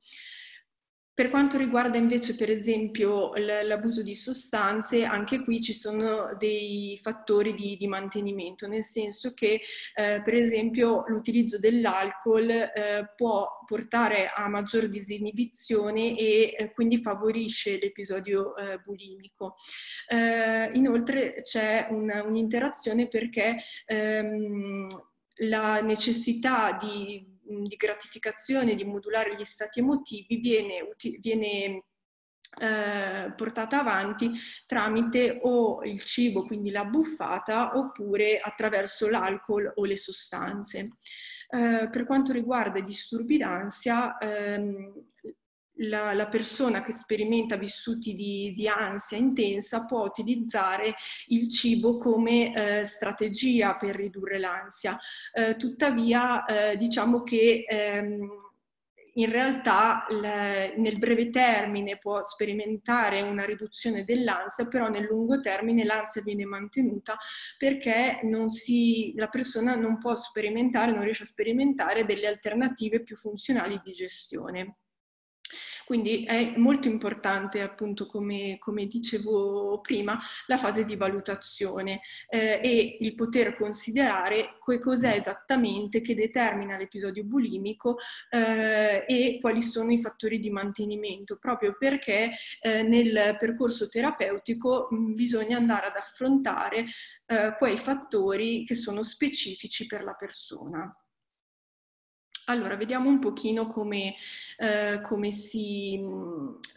Per quanto riguarda invece per esempio l'abuso di sostanze, anche qui ci sono dei fattori di, di mantenimento, nel senso che eh, per esempio l'utilizzo dell'alcol eh, può portare a maggior disinibizione e eh, quindi favorisce l'episodio eh, bulimico. Eh, inoltre c'è un, un'interazione perché ehm, la necessità di di gratificazione, di modulare gli stati emotivi viene, viene eh, portata avanti tramite o il cibo, quindi la buffata, oppure attraverso l'alcol o le sostanze. Eh, per quanto riguarda i disturbi d'ansia, ehm, la, la, persona che sperimenta vissuti di, di, ansia intensa può utilizzare il cibo come eh, strategia per ridurre l'ansia. Eh, tuttavia, eh, diciamo che ehm, in realtà nel breve termine può sperimentare una riduzione dell'ansia, però nel lungo termine l'ansia viene mantenuta perché si, la persona non può sperimentare, non riesce a sperimentare delle alternative più funzionali di gestione. Quindi è molto importante, appunto, come, come dicevo prima, la fase di valutazione eh, e il poter considerare che cos'è esattamente che determina l'episodio bulimico eh, e quali sono i fattori di mantenimento, proprio perché eh, nel percorso terapeutico mh, bisogna andare ad affrontare eh, quei fattori che sono specifici per la persona. Allora, vediamo un pochino come, eh, come, si,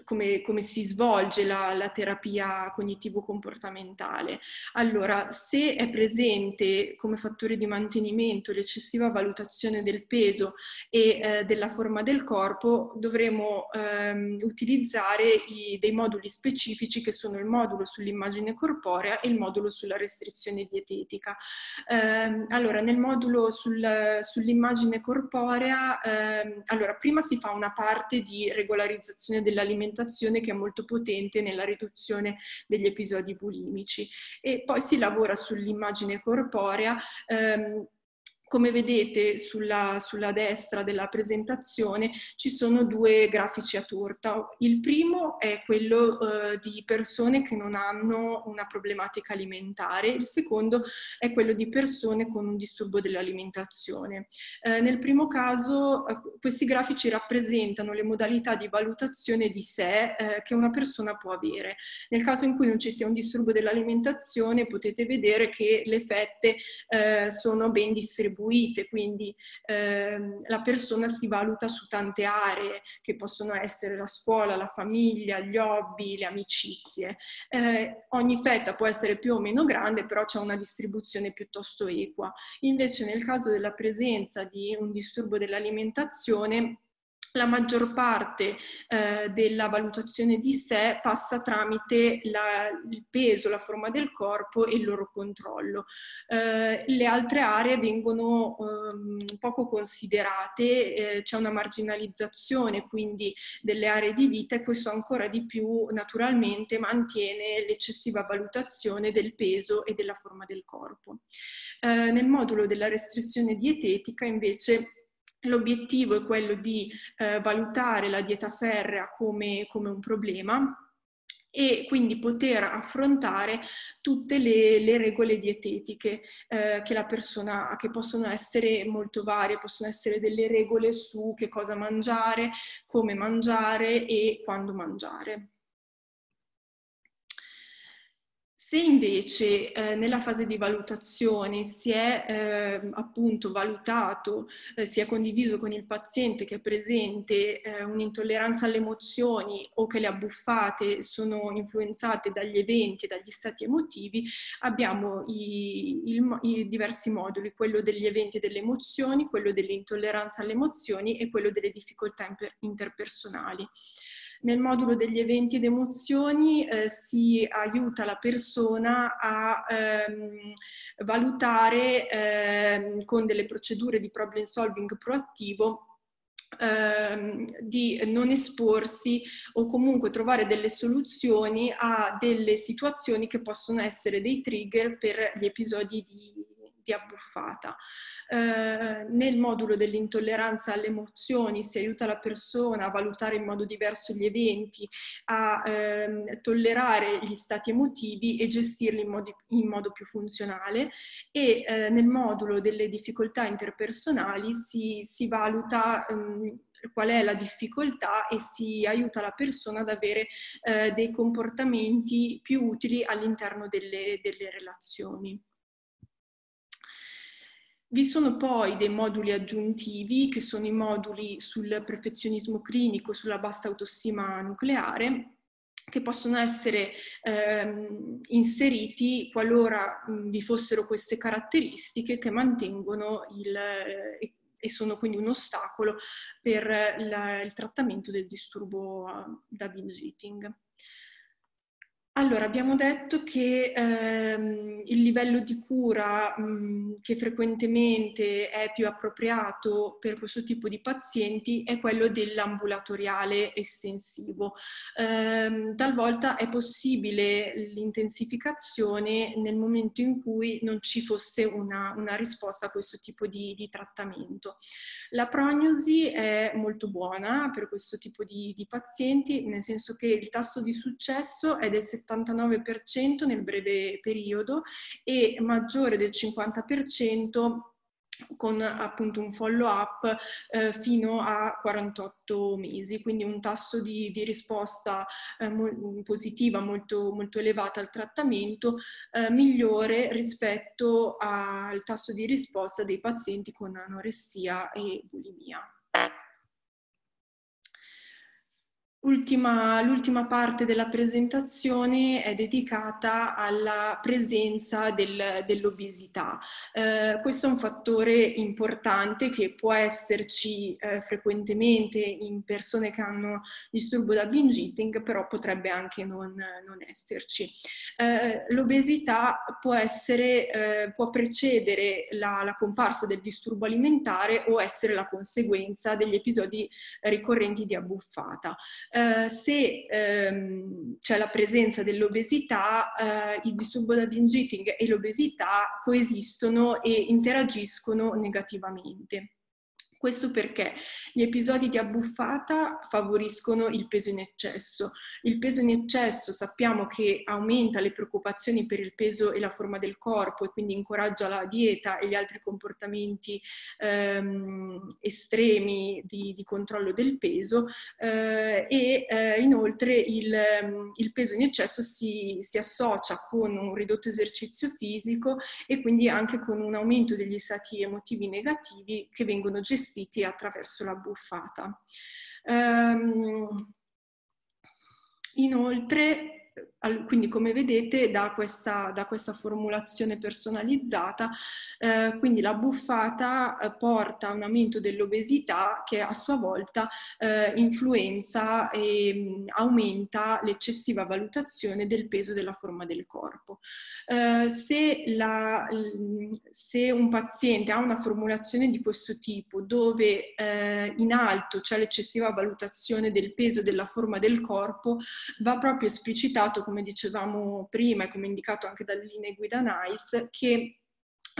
come, come si, svolge la, la terapia cognitivo-comportamentale. Allora, se è presente come fattore di mantenimento l'eccessiva valutazione del peso e eh, della forma del corpo, dovremo ehm, utilizzare i, dei moduli specifici che sono il modulo sull'immagine corporea e il modulo sulla restrizione dietetica. Eh, allora, nel modulo sul, sull'immagine corporea area, ehm, allora prima si fa una parte di regolarizzazione dell'alimentazione che è molto potente nella riduzione degli episodi bulimici e poi si lavora sull'immagine corporea ehm, come vedete sulla, sulla, destra della presentazione ci sono due grafici a torta. Il primo è quello eh, di persone che non hanno una problematica alimentare, il secondo è quello di persone con un disturbo dell'alimentazione. Eh, nel primo caso eh, questi grafici rappresentano le modalità di valutazione di sé eh, che una persona può avere. Nel caso in cui non ci sia un disturbo dell'alimentazione potete vedere che le fette eh, sono ben distribuite distribuite, quindi ehm, la persona si valuta su tante aree che possono essere la scuola, la famiglia, gli hobby, le amicizie. Eh, ogni fetta può essere più o meno grande, però c'è una distribuzione piuttosto equa. Invece nel caso della presenza di un disturbo dell'alimentazione, la maggior parte eh, della valutazione di sé passa tramite la, il peso, la forma del corpo e il loro controllo. Eh, le altre aree vengono eh, poco considerate, eh, c'è una marginalizzazione quindi delle aree di vita e questo ancora di più naturalmente mantiene l'eccessiva valutazione del peso e della forma del corpo. Eh, nel modulo della restrizione dietetica invece L'obiettivo è quello di eh, valutare la dieta ferrea come, come un problema e quindi poter affrontare tutte le, le regole dietetiche eh, che la persona ha, che possono essere molto varie, possono essere delle regole su che cosa mangiare, come mangiare e quando mangiare. Se invece eh, nella fase di valutazione si è eh, appunto valutato, eh, si è condiviso con il paziente che è presente eh, un'intolleranza alle emozioni o che le abbuffate sono influenzate dagli eventi e dagli stati emotivi, abbiamo i, il, i diversi moduli, quello degli eventi e delle emozioni, quello dell'intolleranza alle emozioni e quello delle difficoltà interpersonali. Nel modulo degli eventi ed emozioni eh, si aiuta la persona a ehm, valutare ehm, con delle procedure di problem solving proattivo ehm, di non esporsi o comunque trovare delle soluzioni a delle situazioni che possono essere dei trigger per gli episodi di, di abbuffata. Eh, nel modulo dell'intolleranza alle emozioni si aiuta la persona a valutare in modo diverso gli eventi, a ehm, tollerare gli stati emotivi e gestirli in, modi, in modo più funzionale e eh, nel modulo delle difficoltà interpersonali si, si valuta ehm, qual è la difficoltà e si aiuta la persona ad avere eh, dei comportamenti più utili all'interno delle, delle relazioni. Vi sono poi dei moduli aggiuntivi che sono i moduli sul perfezionismo clinico, sulla bassa autostima nucleare, che possono essere ehm, inseriti qualora mh, vi fossero queste caratteristiche che mantengono il, eh, e sono quindi un ostacolo per la, il trattamento del disturbo uh, da binge eating. Allora, abbiamo detto che ehm, il livello di cura mh, che frequentemente è più appropriato per questo tipo di pazienti è quello dell'ambulatoriale estensivo. Ehm, talvolta è possibile l'intensificazione nel momento in cui non ci fosse una, una risposta a questo tipo di, di, trattamento. La prognosi è molto buona per questo tipo di, di pazienti, nel senso che il tasso di successo è del 70%, 79% nel breve periodo e maggiore del 50% con appunto un follow up eh, fino a 48 mesi, quindi un tasso di, di risposta eh, mo- positiva molto, molto elevata al trattamento, eh, migliore rispetto al tasso di risposta dei pazienti con anoressia e bulimia. Ultima, l'ultima parte della presentazione è dedicata alla presenza del, dell'obesità. Eh, questo è un fattore importante che può esserci eh, frequentemente in persone che hanno disturbo da binge eating, però potrebbe anche non, non esserci. Eh, l'obesità può, essere, eh, può precedere la, la, comparsa del disturbo alimentare o essere la conseguenza degli episodi ricorrenti di abbuffata. Eh, se ehm, c'è la presenza dell'obesità, eh, il disturbo da binge eating e l'obesità coesistono e interagiscono negativamente. Questo perché gli episodi di abbuffata favoriscono il peso in eccesso. Il peso in eccesso sappiamo che aumenta le preoccupazioni per il peso e la forma del corpo e quindi incoraggia la dieta e gli altri comportamenti ehm, estremi di, di, controllo del peso eh, e eh, inoltre il, il, peso in eccesso si, si associa con un ridotto esercizio fisico e quindi anche con un aumento degli stati emotivi negativi che vengono gestiti gestiti attraverso la buffata. Um, inoltre, quindi come vedete da questa, da questa formulazione personalizzata, eh, quindi la buffata eh, porta a un aumento dell'obesità che a sua volta eh, influenza e mh, aumenta l'eccessiva valutazione del peso della forma del corpo. Eh, se, la, se, un paziente ha una formulazione di questo tipo dove eh, in alto c'è l'eccessiva valutazione del peso della forma del corpo, va proprio esplicitato come dicevamo prima e come indicato anche dalle linee guida NICE, che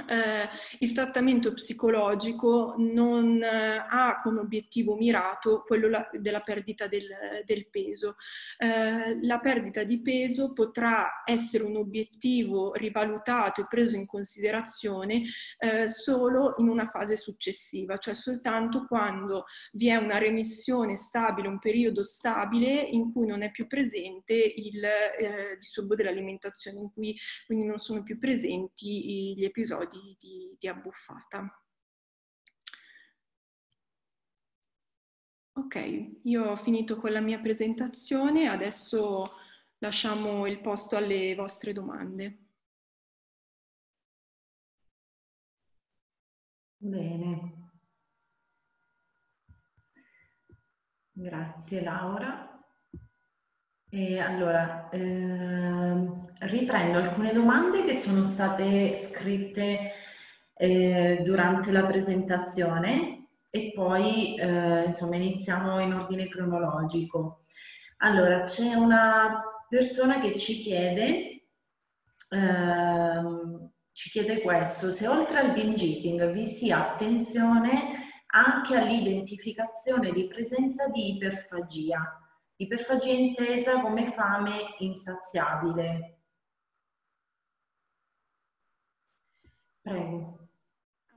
eh, il trattamento psicologico non eh, ha come obiettivo mirato quello la, della perdita del, del peso. Eh, la perdita di peso potrà essere un obiettivo rivalutato e preso in considerazione eh, solo in una fase successiva, cioè soltanto quando vi è una remissione stabile, un periodo stabile in cui non è più presente il eh, disturbo dell'alimentazione, in cui quindi non sono più presenti gli episodi di, di, di abbuffata. Ok, io ho finito con la mia presentazione, adesso lasciamo il posto alle vostre domande. Bene. Grazie Laura. E allora, eh, riprendo alcune domande che sono state scritte eh, durante la presentazione e poi eh, insomma iniziamo in ordine cronologico. Allora, c'è una persona che ci chiede, ehm, ci chiede questo, se oltre al binge eating vi sia attenzione anche all'identificazione di presenza di iperfagia Iperfagia intesa come fame insaziabile. Prego.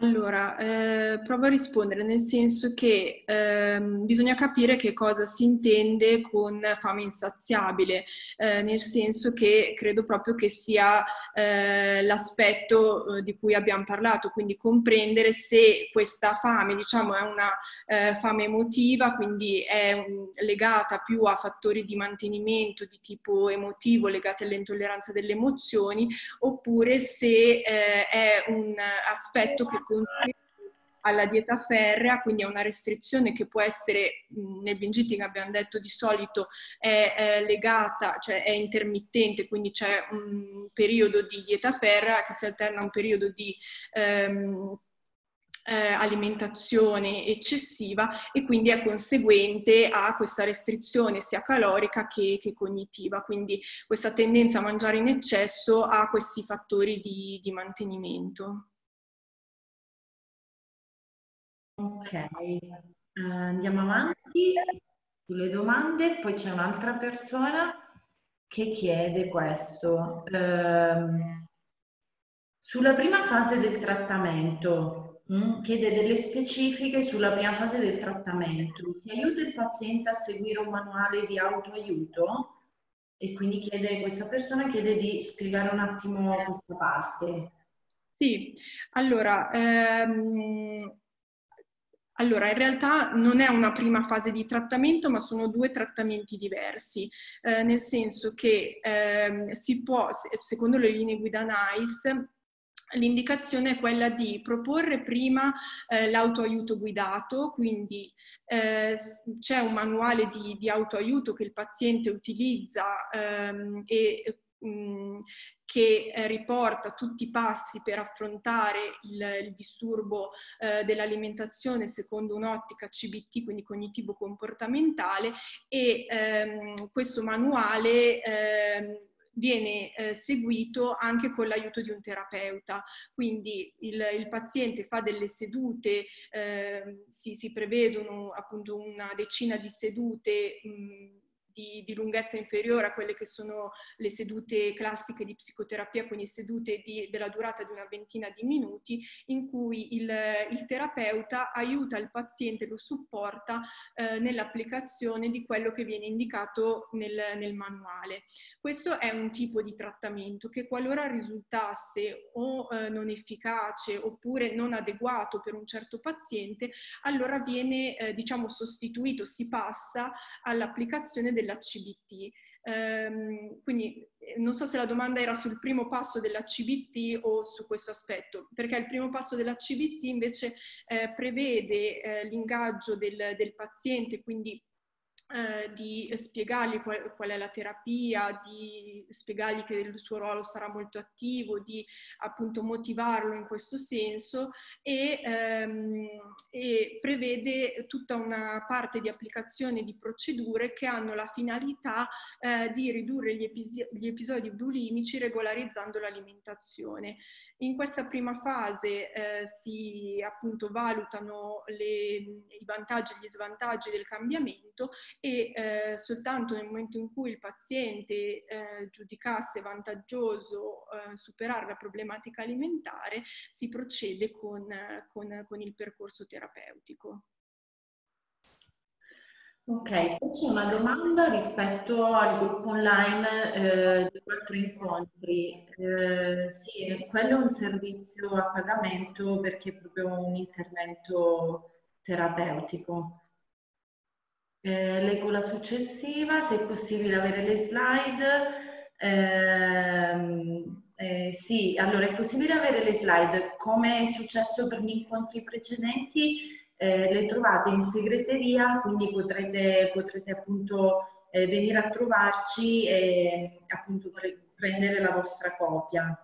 Allora, eh, provo a rispondere nel senso che eh, bisogna capire che cosa si intende con fame insaziabile, eh, nel senso che credo proprio che sia eh, l'aspetto eh, di cui abbiamo parlato, quindi comprendere se questa fame, diciamo, è una eh, fame emotiva, quindi è un, legata più a fattori di mantenimento di tipo emotivo legati all'intolleranza delle emozioni, oppure se è un aspetto che consente alla dieta ferrea, quindi a una restrizione che può essere, nel binge eating abbiamo detto di solito è, è, legata, cioè è intermittente, quindi c'è un periodo di dieta ferrea che si alterna a un periodo di ehm, eh, alimentazione eccessiva e quindi è conseguente a questa restrizione sia calorica che, che, cognitiva. Quindi questa tendenza a mangiare in eccesso ha questi fattori di, di mantenimento. Ok, uh, andiamo avanti sulle domande, poi c'è un'altra persona che chiede questo. Uh, sulla prima fase del trattamento, mh, mm, chiede delle specifiche sulla prima fase del trattamento. Si aiuta il paziente a seguire un manuale di autoaiuto? E quindi chiede, questa persona chiede di spiegare un attimo questa parte. Sì, allora, ehm, allora, in realtà non è una prima fase di trattamento, ma sono due trattamenti diversi, eh, nel senso che eh, si può, secondo le linee guida NICE, L'indicazione è quella di proporre prima eh, l'autoaiuto guidato, quindi eh, c'è un manuale di, di, autoaiuto che il paziente utilizza ehm, e che eh, riporta tutti i passi per affrontare il, il disturbo eh, dell'alimentazione secondo un'ottica CBT, quindi cognitivo-comportamentale, e ehm, questo manuale ehm, viene eh, seguito anche con l'aiuto di un terapeuta. Quindi il, il paziente fa delle sedute, eh, si, si, prevedono appunto una decina di sedute mh, di, di, lunghezza inferiore a quelle che sono le sedute classiche di psicoterapia, quindi sedute di, della durata di una ventina di minuti, in cui il, il terapeuta aiuta il paziente, lo supporta eh, nell'applicazione di quello che viene indicato nel, nel manuale. Questo è un tipo di trattamento che qualora risultasse o eh, non efficace oppure non adeguato per un certo paziente, allora viene eh, diciamo sostituito, si passa all'applicazione della CBT. Um, quindi eh, non so se la domanda era sul primo passo della CBT o su questo aspetto, perché il primo passo della CBT invece eh, prevede eh, l'ingaggio del, del paziente, quindi eh, di spiegargli qual, qual, è la terapia, di spiegargli che il suo ruolo sarà molto attivo, di appunto motivarlo in questo senso e, ehm, e prevede tutta una parte di applicazione di procedure che hanno la finalità eh, di ridurre gli, episodi, gli episodi bulimici regolarizzando l'alimentazione. In questa prima fase eh, si appunto valutano le, i vantaggi e gli svantaggi del cambiamento e eh, soltanto nel momento in cui il paziente eh, giudicasse vantaggioso eh, superare la problematica alimentare si procede con, con, con il percorso terapeutico. Ok, poi c'è una domanda rispetto al gruppo online eh, di quattro incontri. Eh, sì, quello è un servizio a pagamento perché è proprio un intervento terapeutico. Eh, leggo la successiva, se è possibile avere le slide. Ehm, eh, sì, allora è possibile avere le slide. Come è successo per gli incontri precedenti, eh, le trovate in segreteria, quindi potrete, potrete appunto eh, venire a trovarci e appunto pre- prendere la vostra copia.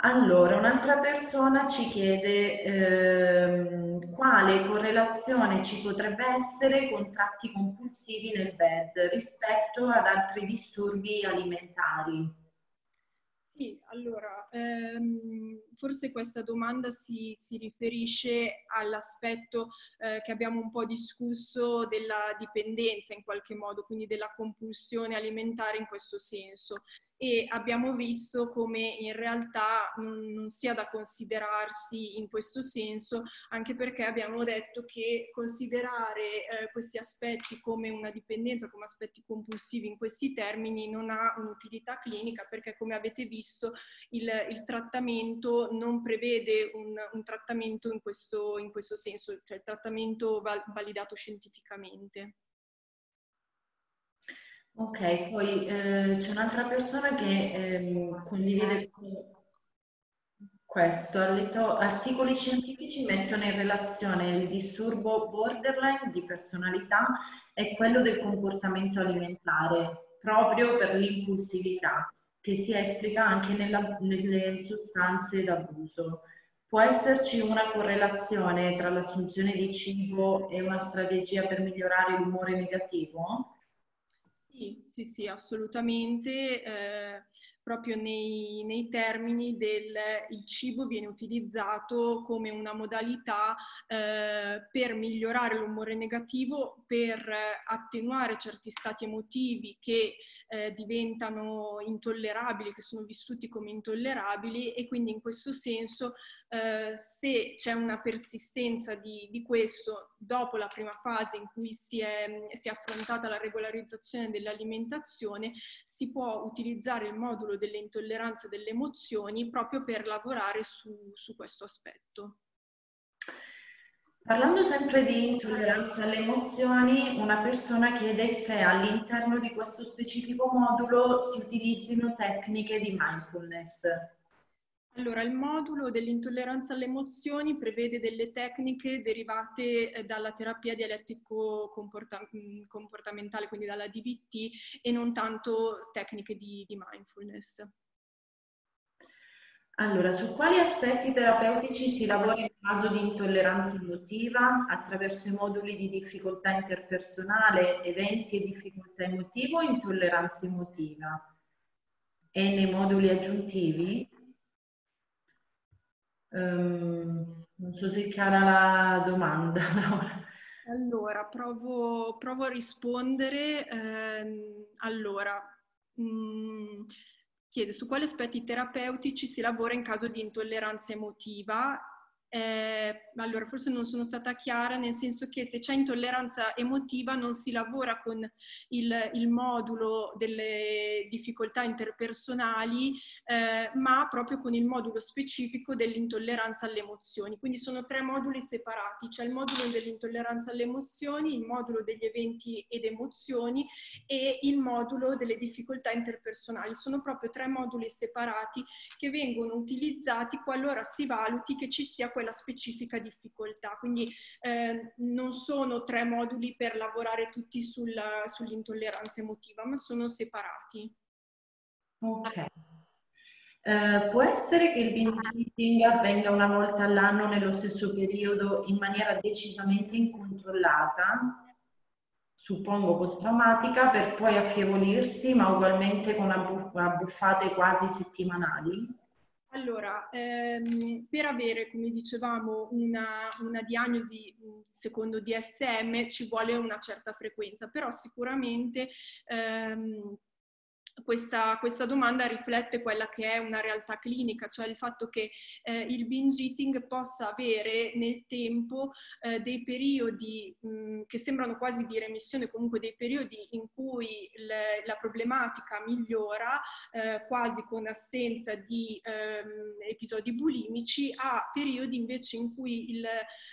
Allora, un'altra persona ci chiede ehm, quale correlazione ci potrebbe essere con tratti compulsivi nel BED rispetto ad altri disturbi alimentari. Sì, allora, ehm, forse questa domanda si, si riferisce all'aspetto eh, che abbiamo un po' discusso della dipendenza in qualche modo, quindi della compulsione alimentare in questo senso e abbiamo visto come in realtà non, sia da considerarsi in questo senso, anche perché abbiamo detto che considerare eh, questi aspetti come una dipendenza, come aspetti compulsivi in questi termini non ha un'utilità clinica perché come avete visto il, il trattamento non prevede un, un trattamento in questo, in questo, senso, cioè il trattamento val, validato scientificamente. Ok, poi eh, c'è un'altra persona che eh, condivide questo. Letto articoli scientifici mettono in relazione il disturbo borderline di personalità e quello del comportamento alimentare, proprio per l'impulsività, che si esplica anche nella, nelle sostanze d'abuso. Può esserci una correlazione tra l'assunzione di cibo e una strategia per migliorare l'umore negativo? Sì, sì, assolutamente. Eh, proprio nei, nei termini del il cibo viene utilizzato come una modalità eh, per migliorare l'umore negativo, per attenuare certi stati emotivi che eh, diventano intollerabili, che sono vissuti come intollerabili e quindi in questo senso eh, se c'è una persistenza di, di, questo dopo la prima fase in cui si è, si è affrontata la regolarizzazione dell'alimentazione, si può utilizzare il modulo delle intolleranze delle emozioni proprio per lavorare su, su questo aspetto. Parlando sempre di intolleranza alle emozioni, una persona chiede se all'interno di questo specifico modulo si utilizzino tecniche di mindfulness. Allora, il modulo dell'intolleranza alle emozioni prevede delle tecniche derivate eh, dalla terapia dialettico-comportamentale, quindi dalla DBT, e non tanto tecniche di, di mindfulness. Allora, su quali aspetti terapeutici si lavora in caso di intolleranza emotiva attraverso i moduli di difficoltà interpersonale, eventi e difficoltà emotivo o intolleranza emotiva? E nei moduli aggiuntivi? Um, non so se è chiara la domanda. Allora, provo, provo a rispondere. Eh, allora, mh, mm, chiede su quali aspetti terapeutici si lavora in caso di intolleranza emotiva eh, allora, forse non sono stata chiara, nel senso che se c'è intolleranza emotiva non si lavora con il, il modulo delle difficoltà interpersonali, eh, ma proprio con il modulo specifico dell'intolleranza alle emozioni. Quindi sono tre moduli separati, c'è il modulo dell'intolleranza alle emozioni, il modulo degli eventi ed emozioni e il modulo delle difficoltà interpersonali. Sono proprio tre moduli separati che vengono utilizzati qualora si valuti che ci sia quella specifica difficoltà. Quindi eh, non sono tre moduli per lavorare tutti sul, sull'intolleranza emotiva, ma sono separati. Ok. Uh, può essere che il eating avvenga una volta all'anno nello stesso periodo in maniera decisamente incontrollata, suppongo post-traumatica, per poi affievolirsi, ma ugualmente con abbuffate quasi settimanali? Allora, ehm, per avere, come dicevamo, una, una, diagnosi secondo DSM ci vuole una certa frequenza, però sicuramente ehm, questa, questa, domanda riflette quella che è una realtà clinica, cioè il fatto che eh, il binge eating possa avere nel tempo eh, dei periodi mh, che sembrano quasi di remissione, comunque dei periodi in cui le, la problematica migliora, eh, quasi con assenza di ehm, episodi bulimici, a periodi invece in cui il,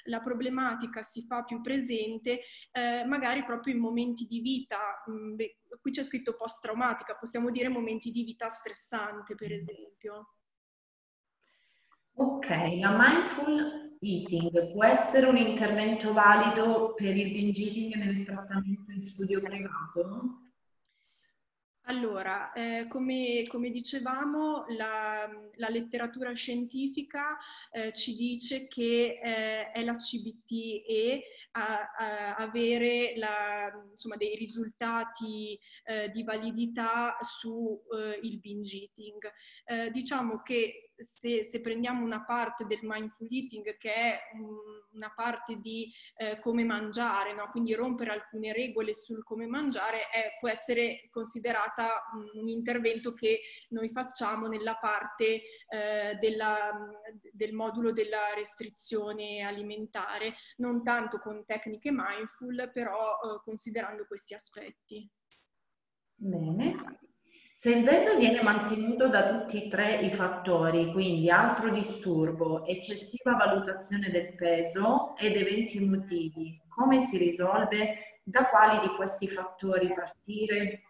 la problematica si fa più presente, eh, magari proprio in momenti di vita, mh, qui c'è scritto post-traumatica, possiamo dire momenti di vita stressante, per esempio. Ok, la mindful eating può essere un intervento valido per il binge eating nel trattamento in studio privato? Allora, eh, come, come, dicevamo, la, la, letteratura scientifica eh, ci dice che eh, è la CBTE a, a avere la, insomma, dei risultati eh, di validità sul eh, binge eating. Eh, diciamo che se, se, prendiamo una parte del mindful eating che è un, una parte di eh, come mangiare, no? quindi rompere alcune regole sul come mangiare, è, può essere considerata un, intervento che noi facciamo nella parte eh, della, del modulo della restrizione alimentare, non tanto con tecniche mindful, però eh, considerando questi aspetti. Bene. Se il bene viene mantenuto da tutti e tre i fattori, quindi altro disturbo, eccessiva valutazione del peso ed eventi emotivi, come si risolve? Da quali di questi fattori partire?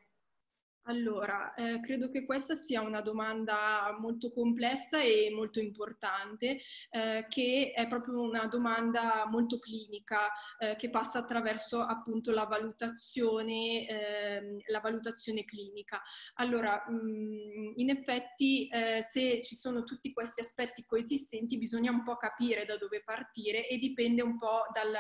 Allora, eh, credo che questa sia una domanda molto complessa e molto importante, eh, che è proprio una domanda molto clinica, eh, che passa attraverso appunto la valutazione, ehm, la valutazione clinica. Allora, mh, mm, in effetti, eh, se ci sono tutti questi aspetti coesistenti, bisogna un po' capire da dove partire e dipende un po' dal,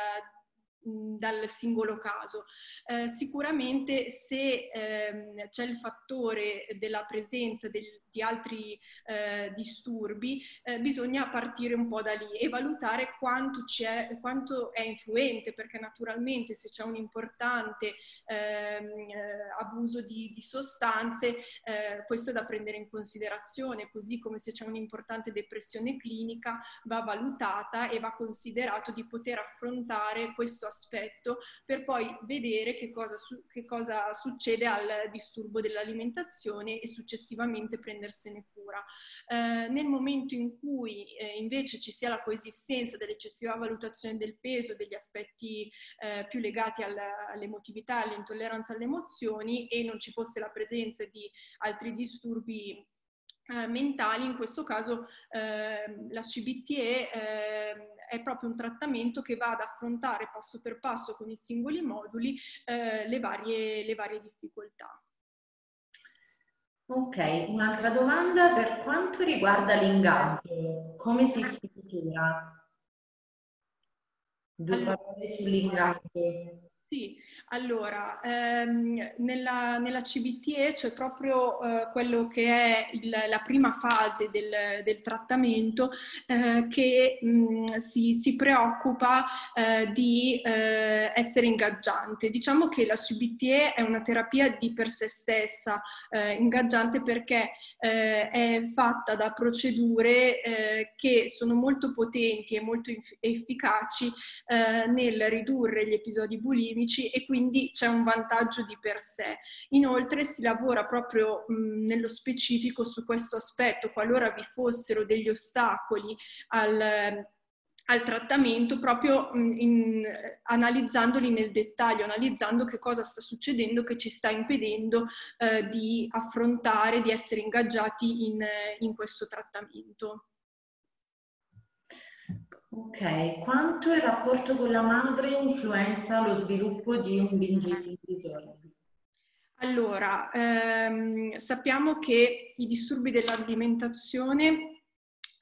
dal singolo caso. Eh, sicuramente se ehm, c'è il fattore della presenza del, di altri eh, disturbi, eh, bisogna partire un po' da lì e valutare quanto, quanto è influente, perché naturalmente se c'è un importante ehm, eh, abuso di, di sostanze, eh, questo è da prendere in considerazione, così come se c'è un'importante depressione clinica va valutata e va considerato di poter affrontare questo aspetto per poi vedere che cosa, su, che cosa succede al disturbo dell'alimentazione e successivamente prendersene cura. Eh, nel momento in cui eh, invece ci sia la coesistenza dell'eccessiva valutazione del peso, degli aspetti eh, più legati alla, all'emotività, all'intolleranza alle emozioni e non ci fosse la presenza di altri disturbi eh, mentali, in questo caso eh, la CBTE eh, è proprio un trattamento che va ad affrontare passo per passo con i singoli moduli eh, le varie, le varie difficoltà. Ok, un'altra domanda per quanto riguarda l'ingaggio, come si struttura? Due parole sull'ingaggio. Sì, allora, ehm, nella, nella, CBTE c'è proprio eh, quello che è il, la prima fase del, del trattamento eh, che mh, si, si, preoccupa eh, di eh, essere ingaggiante. Diciamo che la CBTE è una terapia di per sé stessa eh, ingaggiante perché eh, è fatta da procedure che sono molto potenti e molto efficaci nel ridurre gli episodi bulimici clinici e quindi c'è un vantaggio di per sé. Inoltre si lavora proprio mh, nello specifico su questo aspetto, qualora vi fossero degli ostacoli al al trattamento proprio in, analizzandoli nel dettaglio, analizzando che cosa sta succedendo che ci sta impedendo eh, di affrontare, di essere ingaggiati in, in questo trattamento. Ok, quanto il rapporto con la madre influenza lo sviluppo di un binge eating disorder? Allora, ehm, sappiamo che i disturbi dell'alimentazione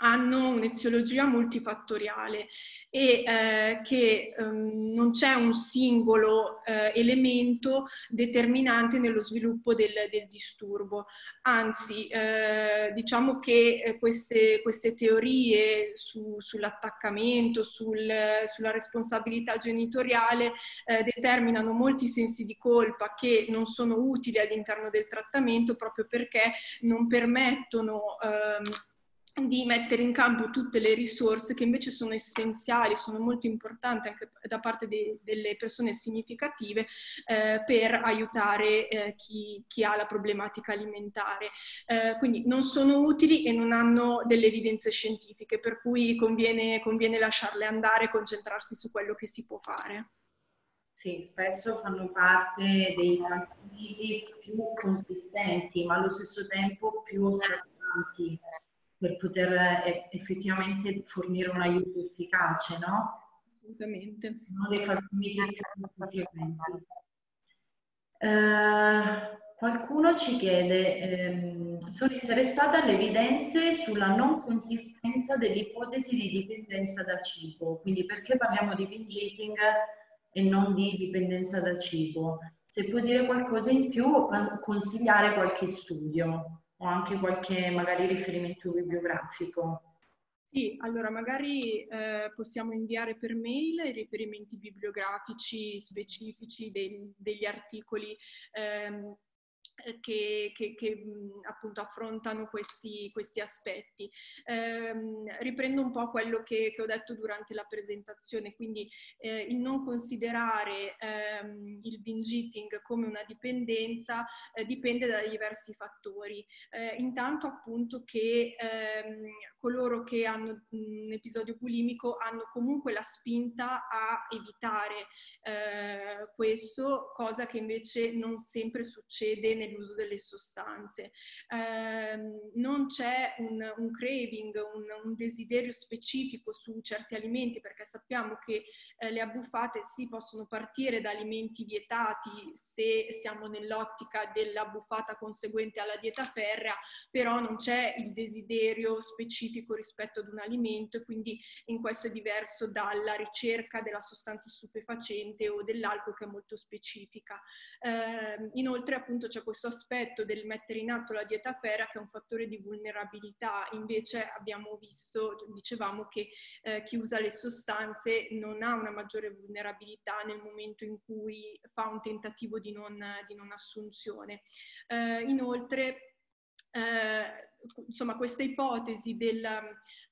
hanno un'eziologia multifattoriale e eh, che ehm, non c'è un singolo eh, elemento determinante nello sviluppo del, del disturbo. Anzi, eh, diciamo che eh, queste, queste, teorie su, sull'attaccamento, sul, sulla responsabilità genitoriale eh, determinano molti sensi di colpa che non sono utili all'interno del trattamento proprio perché non permettono ehm, di mettere in campo tutte le risorse che invece sono essenziali, sono molto importanti anche da parte de, delle persone significative eh, per aiutare eh, chi, chi, ha la problematica alimentare. Eh, quindi non sono utili e non hanno delle evidenze scientifiche, per cui conviene, conviene lasciarle andare e concentrarsi su quello che si può fare. Sì, spesso fanno parte dei trattamenti più consistenti, ma allo stesso tempo più osservanti per poter eh, effettivamente fornire un aiuto efficace, no? Assolutamente. Uno dei più frequenti. Eh, qualcuno ci chiede, ehm, sono interessata alle evidenze sulla non consistenza dell'ipotesi di dipendenza da cibo, quindi perché parliamo di binge eating e non di dipendenza da cibo? Se puoi dire qualcosa in più o consigliare qualche studio o anche qualche magari riferimento bibliografico? Sì, allora magari eh, possiamo inviare per mail i riferimenti bibliografici specifici dei, degli articoli eh, che, che, che appunto affrontano questi, questi aspetti. Eh, riprendo un po' quello che, che, ho detto durante la presentazione, quindi eh, il non considerare ehm, il binge eating come una dipendenza eh, dipende da diversi fattori. Eh, intanto appunto che ehm, coloro che hanno un episodio bulimico hanno comunque la spinta a evitare eh, questo, cosa che invece non sempre succede nell'uso delle sostanze. Eh, non c'è un, un craving, un, un, desiderio specifico su certi alimenti perché sappiamo che eh, le abbuffate si possono partire da alimenti vietati se siamo nell'ottica della buffata conseguente alla dieta ferrea, però non c'è il desiderio specifico rispetto ad un alimento e quindi in questo è diverso dalla ricerca della sostanza stupefacente o dell'alcol che è molto specifica. Eh, inoltre appunto c'è questo aspetto del mettere in atto la dieta ferrea che è un fattore di vulnerabilità, invece abbiamo visto, dicevamo che eh, chi usa le sostanze non ha una maggiore vulnerabilità nel momento in cui fa un tentativo di non, di non assunzione. Eh, inoltre, eh, insomma, questa ipotesi del,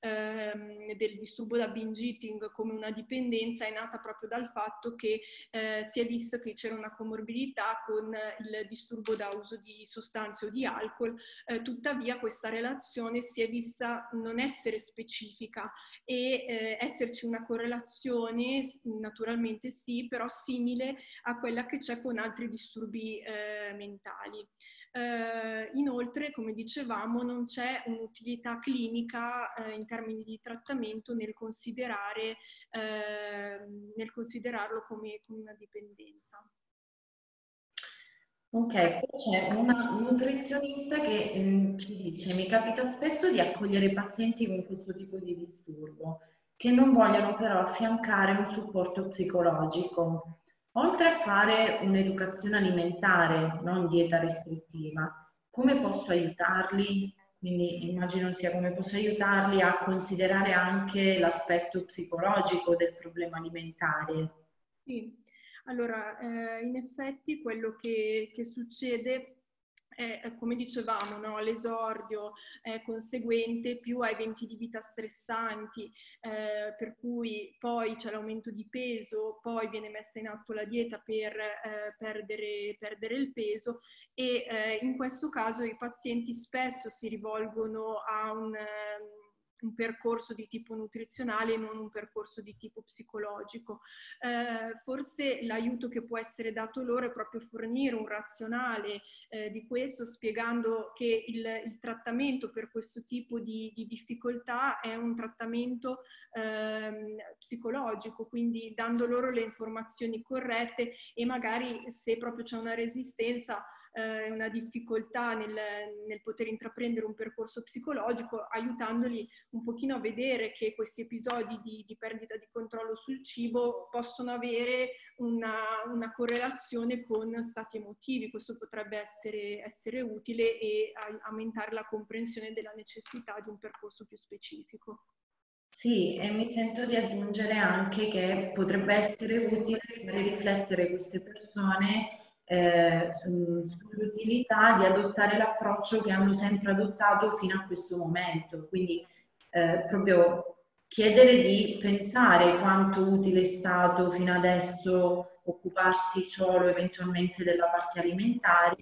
ehm, del, disturbo da binge eating come una dipendenza è nata proprio dal fatto che eh, si è visto che c'era una comorbidità con il disturbo da uso di sostanze o di alcol, eh, tuttavia questa relazione si è vista non essere specifica e eh, esserci una correlazione, naturalmente sì, però simile a quella che c'è con altri disturbi eh, mentali. Eh, inoltre, come dicevamo, non c'è un'utilità clinica eh, in termini di trattamento nel, considerare, eh, nel considerarlo come, come, una dipendenza. Ok, c'è una nutrizionista che eh, ci dice mi capita spesso di accogliere pazienti con questo tipo di disturbo che non vogliono però affiancare un supporto psicologico Oltre a fare un'educazione alimentare, non dieta restrittiva, come posso aiutarli? Quindi immagino sia come posso aiutarli a considerare anche l'aspetto psicologico del problema alimentare. Sì, allora eh, in effetti quello che, che succede è, come dicevamo, no? l'esordio è conseguente più a eventi di vita stressanti, eh, per cui poi c'è l'aumento di peso, poi viene messa in atto la dieta per eh, perdere, perdere, il peso e eh, in questo caso i pazienti spesso si rivolgono a un... Un percorso di tipo nutrizionale e non un percorso di tipo psicologico. Eh, forse l'aiuto che può essere dato loro è proprio fornire un razionale eh, di questo, spiegando che il, il, trattamento per questo tipo di, di difficoltà è un trattamento ehm, psicologico, quindi dando loro le informazioni corrette e magari se proprio c'è una resistenza eh, una difficoltà nel, nel, poter intraprendere un percorso psicologico, aiutandoli un pochino a vedere che questi episodi di, di perdita di controllo sul cibo possono avere una, una, correlazione con stati emotivi. Questo potrebbe essere, essere utile e aumentare la comprensione della necessità di un percorso più specifico. Sì, e mi sento di aggiungere anche che potrebbe essere utile fare riflettere queste persone eh, sull'utilità di adottare l'approccio che hanno sempre adottato fino a questo momento. Quindi eh, proprio chiedere di pensare quanto utile è stato fino adesso occuparsi solo eventualmente della parte alimentare,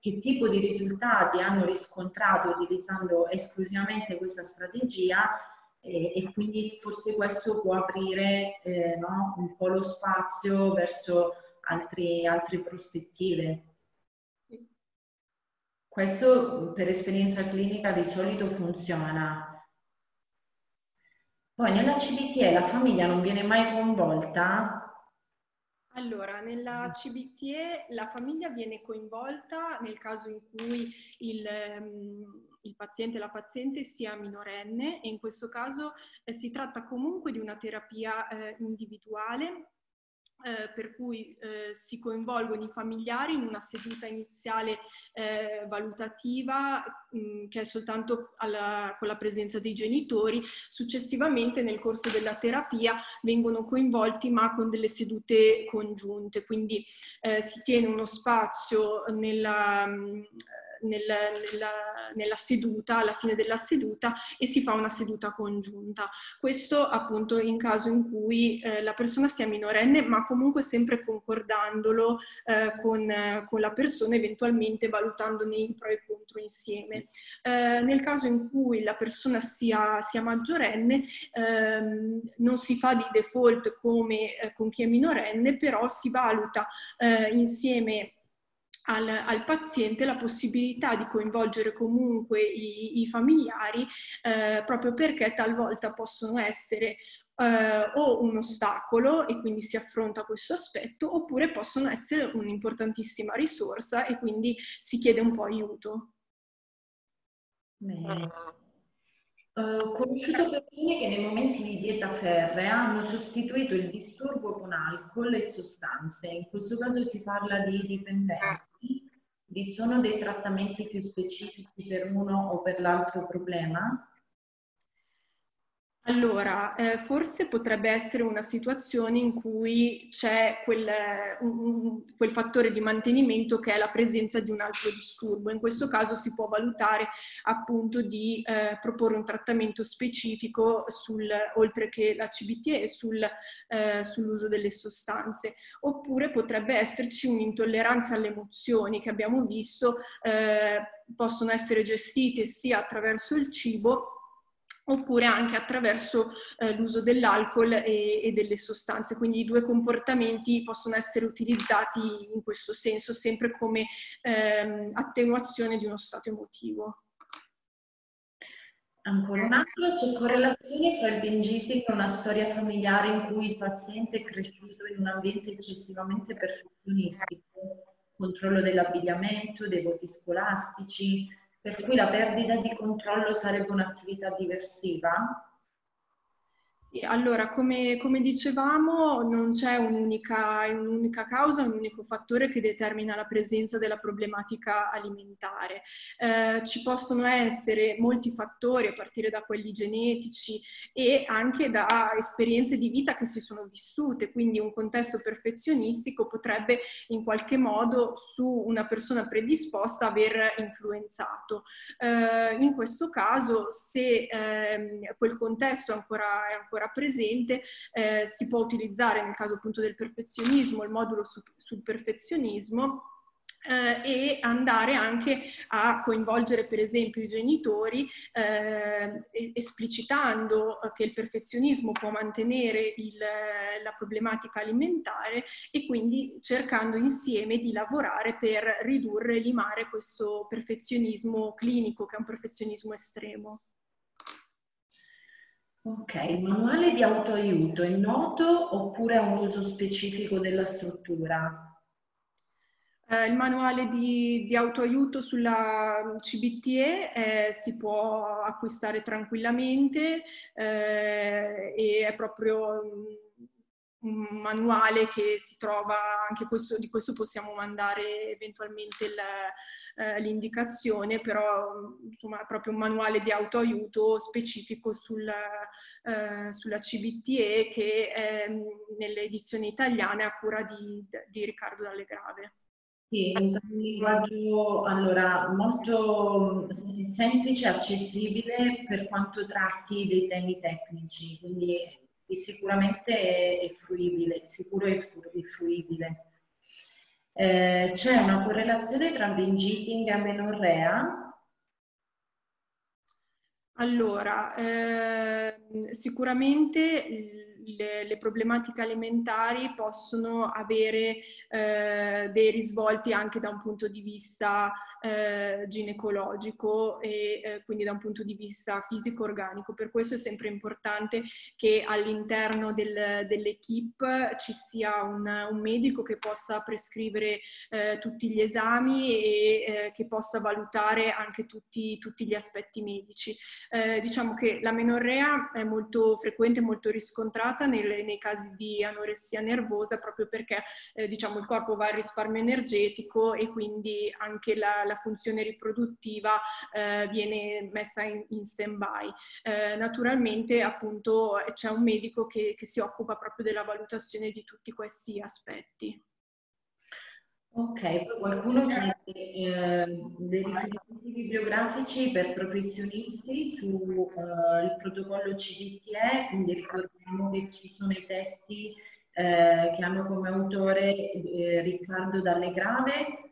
che tipo di risultati hanno riscontrato utilizzando esclusivamente questa strategia e, e quindi forse questo può aprire eh, no, un po' lo spazio verso altri, altre prospettive. Questo per esperienza clinica di solito funziona. Poi nella CBTE la famiglia non viene mai coinvolta? Allora, nella CBTE la famiglia viene coinvolta nel caso in cui il, um, il paziente la paziente sia minorenne e in questo caso eh, si tratta comunque di una terapia eh, individuale eh, per cui eh, si coinvolgono i familiari in una seduta iniziale eh, valutativa mh, mm, che è soltanto alla, con la presenza dei genitori, successivamente nel corso della terapia vengono coinvolti ma con delle sedute congiunte, quindi eh, si tiene uno spazio nella... Mh, mm, nel, nella, nella, seduta, alla fine della seduta e si fa una seduta congiunta. Questo appunto in caso in cui eh, la persona sia minorenne, ma comunque sempre concordandolo eh, con, con, la persona, eventualmente valutandone i pro e contro insieme. Eh, nel caso in cui la persona sia, sia maggiorenne, ehm, non si fa di default come eh, con chi è minorenne, però si valuta eh, insieme al, al, paziente la possibilità di coinvolgere comunque i, i familiari eh, proprio perché talvolta possono essere eh, o un ostacolo e quindi si affronta questo aspetto oppure possono essere un'importantissima risorsa e quindi si chiede un po' aiuto. Bene. Ho conosciuto persone che nei momenti di dieta ferrea hanno sostituito il disturbo con alcol e sostanze. In questo caso si parla di dipendenza vi sono dei trattamenti più specifici per uno o per l'altro problema? Allora, eh, forse potrebbe essere una situazione in cui c'è quel, un, quel, fattore di mantenimento che è la presenza di un altro disturbo. In questo caso si può valutare appunto di eh, proporre un trattamento specifico sul, oltre che la CBT e sul, eh, sull'uso delle sostanze. Oppure potrebbe esserci un'intolleranza alle emozioni che abbiamo visto eh, possono essere gestite sia attraverso il cibo oppure anche attraverso eh, l'uso dell'alcol e, e, delle sostanze. Quindi i due comportamenti possono essere utilizzati in questo senso, sempre come ehm, attenuazione di uno stato emotivo. Ancora un altro, c'è correlazione fra il binge eating e una storia familiare in cui il paziente è cresciuto in un ambiente eccessivamente perfezionistico, controllo dell'abbigliamento, dei voti scolastici, per cui la perdita di controllo sarebbe un'attività diversiva? Allora, come, come, dicevamo, non c'è un'unica, un'unica, causa, un unico fattore che determina la presenza della problematica alimentare. Eh, ci possono essere molti fattori, a partire da quelli genetici e anche da esperienze di vita che si sono vissute, quindi un contesto perfezionistico potrebbe in qualche modo su una persona predisposta aver influenzato. Eh, in questo caso, se eh, quel contesto ancora, è ancora ancora presente, eh, si può utilizzare nel caso appunto del perfezionismo il modulo su, sul perfezionismo eh, e andare anche a coinvolgere per esempio i genitori eh, esplicitando che il perfezionismo può mantenere il, la problematica alimentare e quindi cercando insieme di lavorare per ridurre e limare questo perfezionismo clinico che è un perfezionismo estremo. Ok, il manuale di autoaiuto è noto oppure ha un uso specifico della struttura? Eh, il manuale di, di, autoaiuto sulla CBTE eh, si può acquistare tranquillamente eh, e è proprio un manuale che si trova, anche questo, di questo possiamo mandare eventualmente eh, l'indicazione, però insomma è proprio un manuale di autoaiuto specifico sul, eh, sulla CBTE che è nelle edizioni italiane a cura di, di Riccardo Dallegrave. Sì, un linguaggio allora, molto semplice e accessibile per quanto tratti dei temi tecnici, quindi sicuramente è, è fruibile, sicuro è, fruibile. Eh, c'è una correlazione tra binge eating e amenorrea? Allora, eh, sicuramente le, le, problematiche alimentari possono avere eh, dei risvolti anche da un punto di vista eh, ginecologico e eh, quindi da un punto di vista fisico-organico. Per questo è sempre importante che all'interno del, dell'equipe ci sia un, un, medico che possa prescrivere eh, tutti gli esami e eh, che possa valutare anche tutti, tutti gli aspetti medici. Eh, diciamo che la menorrea è molto frequente, molto riscontrata nel, nei casi di anoressia nervosa proprio perché eh, diciamo, il corpo va al risparmio energetico e quindi anche la, la funzione riproduttiva eh, viene messa in, in stand-by. Eh, naturalmente appunto c'è un medico che, che si occupa proprio della valutazione di tutti questi aspetti. Ok, qualcuno chiede eh, dei riferimenti bibliografici per professionisti sul eh, protocollo CDTE, quindi ricordiamo che ci sono i testi eh, che hanno come autore eh, Riccardo Dallegrave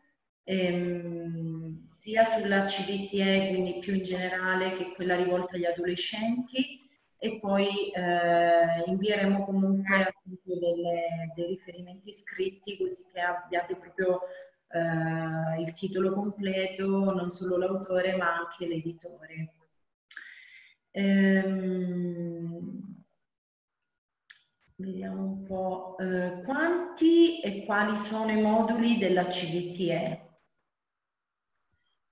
ehm, sia sulla CDTE, quindi più in generale, che quella rivolta agli adolescenti e poi eh, invieremo comunque delle, dei riferimenti scritti così che abbiate proprio eh, il titolo completo, non solo l'autore ma anche l'editore. Ehm, vediamo un po'. Eh, quanti e quali sono i moduli della CDTE?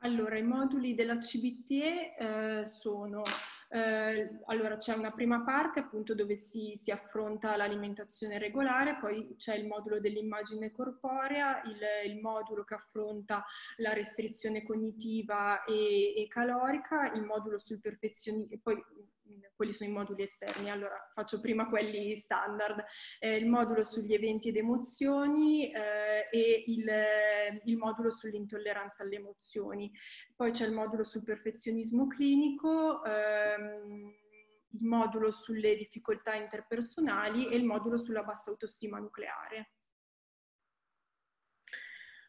Allora, i moduli della CBTE eh, sono, eh, allora c'è una prima parte appunto dove si, si affronta l'alimentazione regolare, poi c'è il modulo dell'immagine corporea, il, il, modulo che affronta la restrizione cognitiva e, e calorica, il modulo sul perfezionismo, poi quelli sono i moduli esterni. Allora faccio prima quelli standard, eh, il modulo sugli eventi ed emozioni eh, e il, il, modulo sull'intolleranza alle emozioni. Poi c'è il modulo sul perfezionismo clinico, ehm, il modulo sulle difficoltà interpersonali e il modulo sulla bassa autostima nucleare.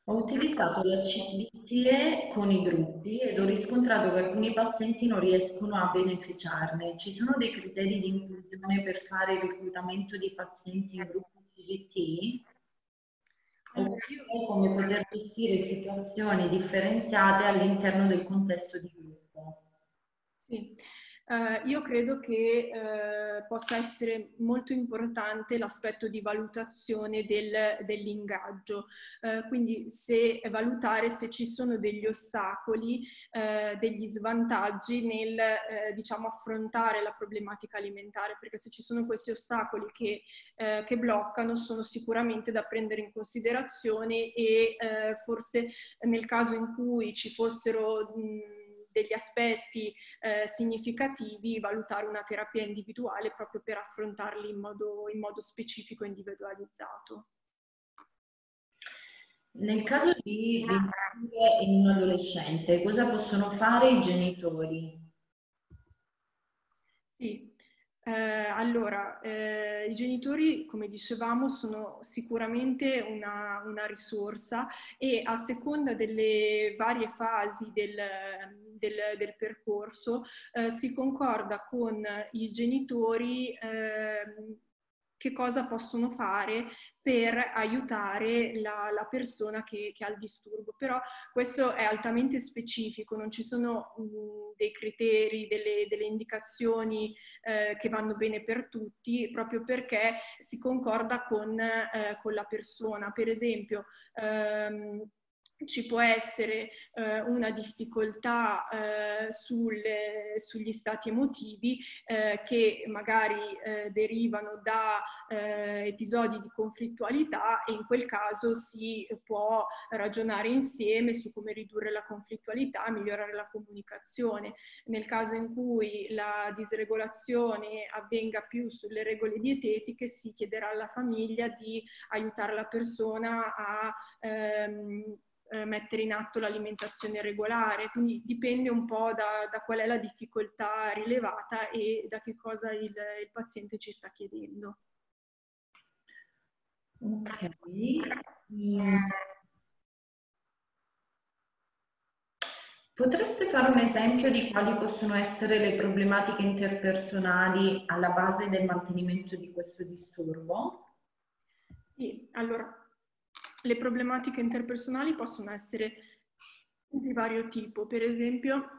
Ho utilizzato la CBT con i gruppi ed ho riscontrato che alcuni pazienti non riescono a beneficiarne. Ci sono dei criteri di inclusione per fare il reclutamento di pazienti in gruppi CBT? Oppure come poter gestire situazioni differenziate all'interno del contesto di gruppo? Sì. Uh, io credo che uh, possa essere molto importante l'aspetto di valutazione del, dell'ingaggio, uh, quindi se valutare se ci sono degli ostacoli, degli svantaggi nel diciamo, affrontare la problematica alimentare, perché se ci sono questi ostacoli che, che bloccano sono sicuramente da prendere in considerazione e forse nel caso in cui ci fossero... Mh, degli aspetti eh, significativi, valutare una terapia individuale proprio per affrontarli in modo, in modo specifico e individualizzato. Nel caso di disturbo in un adolescente, cosa possono fare i genitori? Sì, Eh, allora, eh, i genitori, come dicevamo, sono sicuramente una, una, risorsa e a seconda delle varie fasi del, del, del percorso eh, si concorda con i genitori ehm, che cosa possono fare per aiutare la, la persona che, che, ha il disturbo. Però questo è altamente specifico, non ci sono mh, dei criteri, delle, delle indicazioni eh, che vanno bene per tutti, proprio perché si concorda con, eh, con la persona. Per esempio, ehm, ci può essere eh, una difficoltà eh, sulle, sugli stati emotivi eh, che magari eh, derivano da eh, episodi di conflittualità e in quel caso si può ragionare insieme su come ridurre la conflittualità, migliorare la comunicazione. Nel caso in cui la disregolazione avvenga più sulle regole dietetiche si chiederà alla famiglia di aiutare la persona a ehm, eh, mettere in atto l'alimentazione regolare, quindi dipende un po' da, da, qual è la difficoltà rilevata e da che cosa il, il paziente ci sta chiedendo. Ok. Potreste fare un esempio di quali possono essere le problematiche interpersonali alla base del mantenimento di questo disturbo? Sì, allora le problematiche interpersonali possono essere di vario tipo, per esempio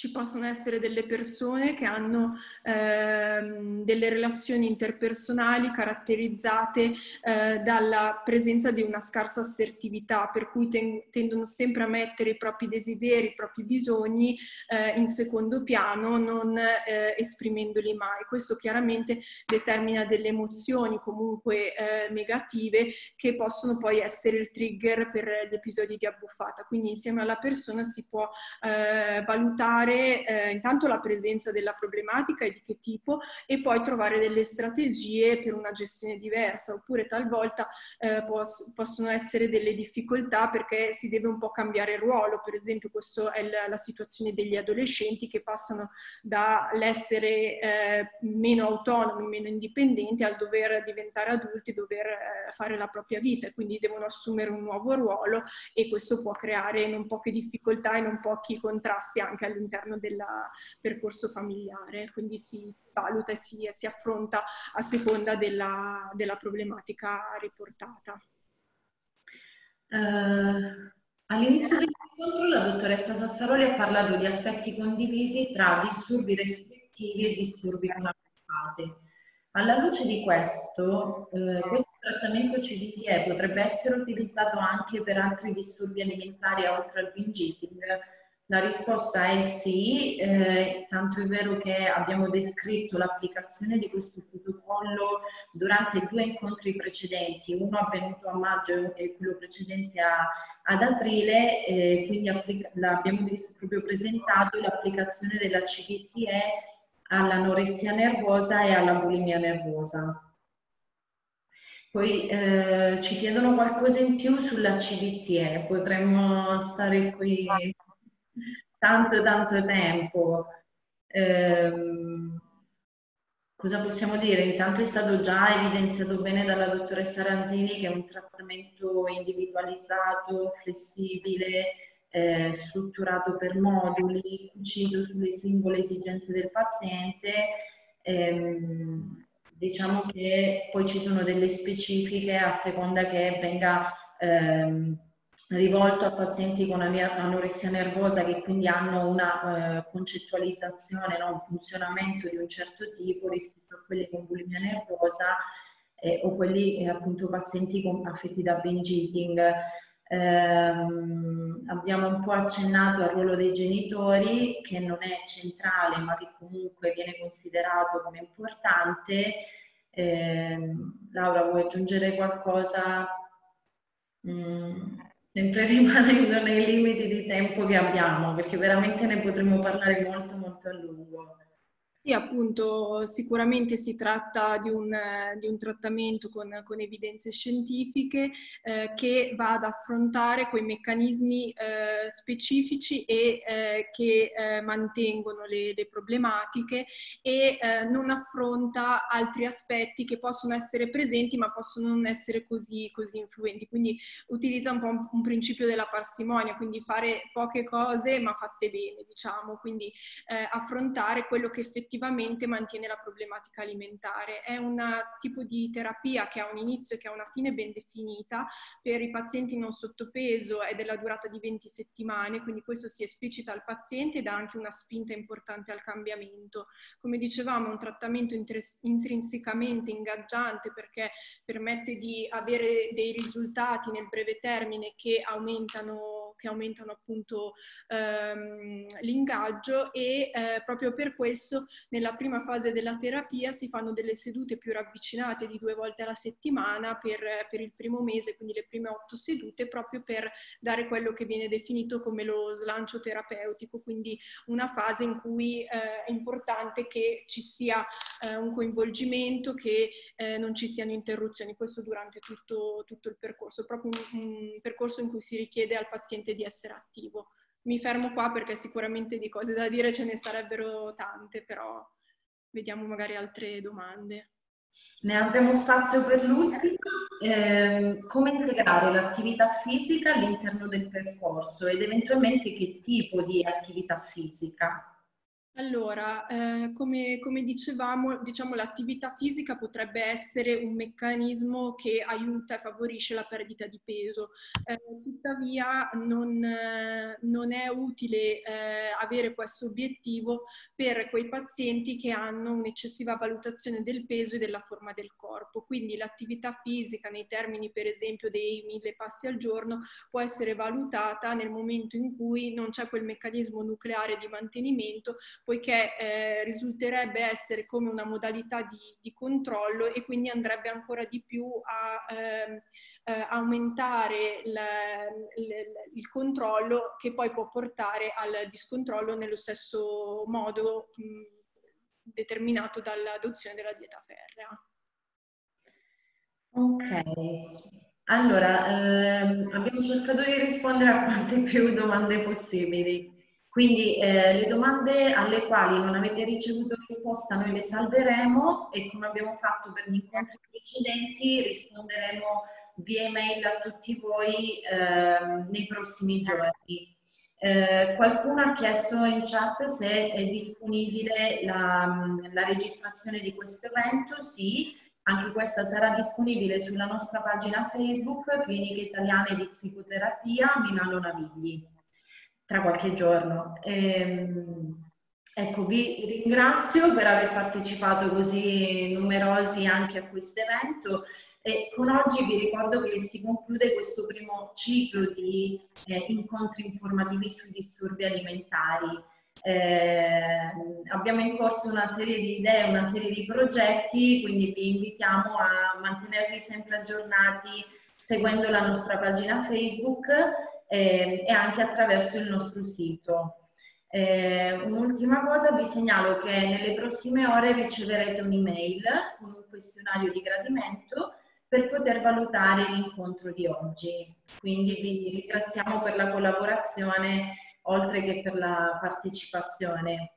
ci possono essere delle persone che hanno ehm, delle relazioni interpersonali caratterizzate eh, dalla presenza di una scarsa assertività, per cui ten- tendono sempre a mettere i propri desideri, i propri bisogni eh, in secondo piano, non eh, esprimendoli mai. Questo chiaramente determina delle emozioni comunque eh, negative che possono poi essere il trigger per gli episodi di abbuffata. Quindi insieme alla persona si può eh, valutare valutare eh, intanto la presenza della problematica e di che tipo e poi trovare delle strategie per una gestione diversa oppure talvolta eh, pos- possono essere delle difficoltà perché si deve un po' cambiare ruolo, per esempio questa è la, la situazione degli adolescenti che passano dall'essere eh, meno autonomi, meno indipendenti al dover diventare adulti, dover eh, fare la propria vita. Quindi devono assumere un nuovo ruolo e questo può creare non poche difficoltà e non pochi contrasti anche all'interno all'interno del percorso familiare, quindi si, valuta e si, si, affronta a seconda della, della problematica riportata. Uh, all'inizio dell'incontro la dottoressa Sassaroli ha parlato di aspetti condivisi tra disturbi restrittivi e disturbi avanzati. Alla luce di questo, eh, questo trattamento CDTE potrebbe essere utilizzato anche per altri disturbi alimentari oltre al binge eating, la risposta è sì, eh, tanto è vero che abbiamo descritto l'applicazione di questo protocollo durante due incontri precedenti, uno avvenuto a maggio e quello precedente a, ad aprile, eh, quindi abbiamo proprio presentato l'applicazione della CBTE all'anoressia nervosa e alla bulimia nervosa. Poi eh, ci chiedono qualcosa in più sulla CBTE, potremmo stare qui tanto tanto tempo. Ehm, cosa possiamo dire? Intanto è stato già evidenziato bene dalla dottoressa Ranzini che è un trattamento individualizzato, flessibile, eh, strutturato per moduli, cucito sulle singole esigenze del paziente. Ehm, diciamo che poi ci sono delle specifiche a seconda che venga ehm, rivolto a pazienti con anoressia nervosa che quindi hanno una eh, concettualizzazione, no? un funzionamento di un certo tipo rispetto a quelli con bulimia nervosa eh, o quelli eh, appunto pazienti con, affetti da binge eating. Eh, abbiamo un po' accennato al ruolo dei genitori che non è centrale ma che comunque viene considerato come importante. Ehm, Laura, vuoi aggiungere qualcosa? Mm sempre rimanendo nei limiti di tempo che abbiamo, perché veramente ne potremmo parlare molto molto a lungo. Sì, appunto, sicuramente si tratta di un, di un trattamento con, con, evidenze scientifiche eh, che va ad affrontare quei meccanismi eh, specifici e eh, che eh, mantengono le, le, problematiche e eh, non affronta altri aspetti che possono essere presenti ma possono non essere così, così influenti. Quindi utilizza un po' un, un, principio della parsimonia, quindi fare poche cose ma fatte bene, diciamo, quindi eh, affrontare quello che effettivamente effettivamente mantiene la problematica alimentare. È un tipo di terapia che ha un inizio e che ha una fine ben definita per i pazienti non sottopeso è della durata di 20 settimane, quindi questo si esplicita al paziente ed ha anche una spinta importante al cambiamento. Come dicevamo, è un trattamento intrinsecamente ingaggiante perché permette di avere dei risultati nel breve termine che aumentano, che aumentano appunto ehm, l'ingaggio e eh, proprio per questo nella prima fase della terapia si fanno delle sedute più ravvicinate di due volte alla settimana per, per il primo mese, quindi le prime otto sedute, proprio per dare quello che viene definito come lo slancio terapeutico, quindi una fase in cui eh, è importante che ci sia eh, un coinvolgimento, che eh, non ci siano interruzioni, questo durante tutto, tutto il percorso, proprio un, un percorso in cui si richiede al paziente di essere attivo mi fermo qua perché sicuramente di cose da dire ce ne sarebbero tante, però vediamo magari altre domande. Ne abbiamo spazio per l'ultima. Eh, come integrare l'attività fisica all'interno del percorso ed eventualmente che tipo di attività fisica? Allora, eh, come, come, dicevamo, diciamo, l'attività fisica potrebbe essere un meccanismo che aiuta e favorisce la perdita di peso. Eh, tuttavia non, eh, non, è utile eh, avere questo obiettivo per quei pazienti che hanno un'eccessiva valutazione del peso e della forma del corpo. Quindi l'attività fisica, nei termini per esempio dei mille passi al giorno, può essere valutata nel momento in cui non c'è quel meccanismo nucleare di mantenimento poiché eh, risulterebbe essere come una modalità di, di, controllo e quindi andrebbe ancora di più a eh, eh, aumentare il, il, il, controllo che poi può portare al discontrollo nello stesso modo mh, determinato dall'adozione della dieta ferrea. Ok, allora ehm, abbiamo cercato di rispondere a quante più domande possibili. Quindi eh, le domande alle quali non avete ricevuto risposta noi le salveremo e come abbiamo fatto per gli incontri precedenti risponderemo via email a tutti voi eh, nei prossimi giorni. Eh, qualcuno ha chiesto in chat se è disponibile la, la registrazione di questo evento, sì, anche questa sarà disponibile sulla nostra pagina Facebook Cliniche Italiane di Psicoterapia Milano Navigli tra qualche giorno. Ehm, ecco, vi ringrazio per aver partecipato così numerosi anche a questo evento e con oggi vi ricordo che si conclude questo primo ciclo di eh, incontri informativi sui disturbi alimentari. Eh, abbiamo in corso una serie di idee, una serie di progetti, quindi vi invitiamo a mantenervi sempre aggiornati seguendo la nostra pagina Facebook eh, e anche attraverso il nostro sito. Eh, un'ultima cosa, vi segnalo che nelle prossime ore riceverete un'email con un questionario di gradimento per poter valutare l'incontro di oggi. Quindi vi ringraziamo per la collaborazione oltre che per la partecipazione.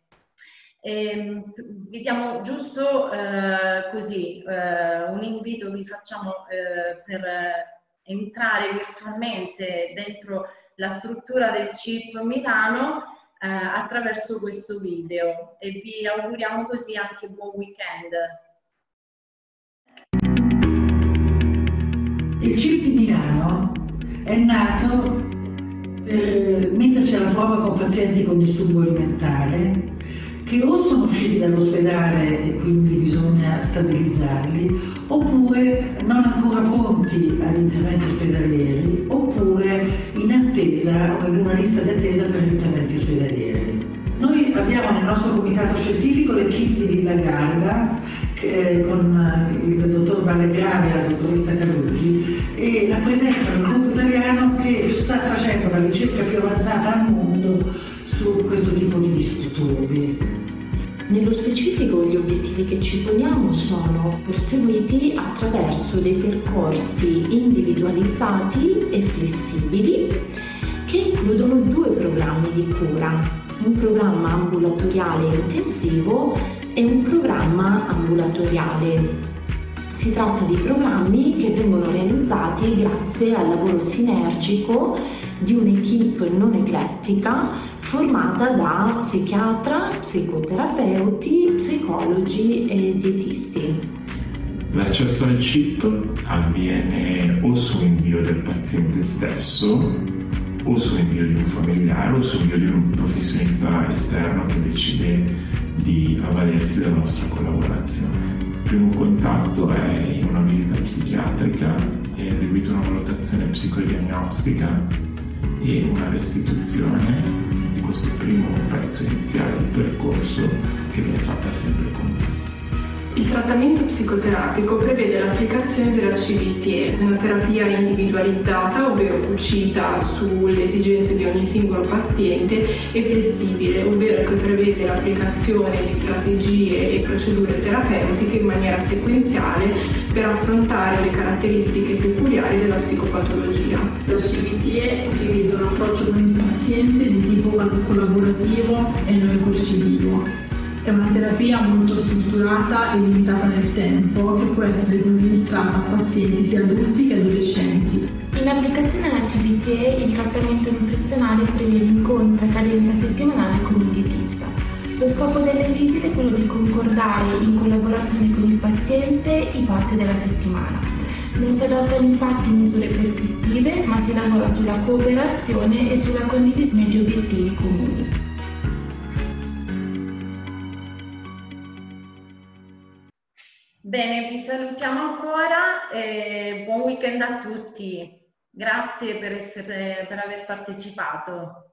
Eh, vi diamo giusto eh, così eh, un invito, vi facciamo eh, per entrare virtualmente dentro la struttura del CIP Milano eh, attraverso questo video e vi auguriamo così anche buon weekend. Il CIP Milano è nato per metterci alla prova con pazienti con disturbo alimentare che o sono usciti dall'ospedale e quindi bisogna stabilizzarli, oppure non ancora pronti agli interventi ospedalieri, oppure in attesa o in una lista di attesa per interventi ospedalieri. Noi abbiamo nel nostro comitato scientifico l'equipe di Villa Garda che, con il dottor Vallegravi e la dottoressa Carugi e rappresentano il gruppo italiano che sta facendo la ricerca più avanzata al mondo su questo tipo di disturbi. Nello specifico gli obiettivi che ci poniamo sono perseguiti attraverso dei percorsi individualizzati e flessibili che includono due programmi di cura, un programma ambulatoriale intensivo e un programma ambulatoriale. Si tratta di programmi che vengono realizzati grazie al lavoro sinergico di un'equipe non eclettica formata da psichiatra, psicoterapeuti, psicologi e dietisti. L'accesso al chip avviene o su invio del paziente stesso o su invio di un familiare o su invio di un professionista esterno che decide di avvalersi della nostra collaborazione. Il primo contatto è in una visita psichiatrica, è eseguita una valutazione psicodiagnostica e una restituzione questo primo pezzo iniziale del percorso che viene fatta sempre con. Il trattamento psicoterapico prevede l'applicazione della CBT, una terapia individualizzata, ovvero cucita sulle esigenze di ogni singolo paziente, e flessibile, ovvero che prevede l'applicazione di strategie e procedure terapeutiche in maniera sequenziale per affrontare le caratteristiche peculiari della psicopatologia. La CBT utilizza un approccio con il paziente di tipo collaborativo e non coercitivo è una terapia molto strutturata e limitata nel tempo che può essere somministrata a pazienti sia adulti che adolescenti. In applicazione alla CBTE il trattamento nutrizionale prevede incontri a cadenza settimanale con il dietista. Lo scopo delle visite è quello di concordare in collaborazione con il paziente i passi della settimana. Non si adottano infatti misure prescrittive, ma si lavora sulla cooperazione e sulla condivisione di obiettivi comuni. Bene, vi salutiamo ancora e buon weekend a tutti. Grazie per, essere, per aver partecipato.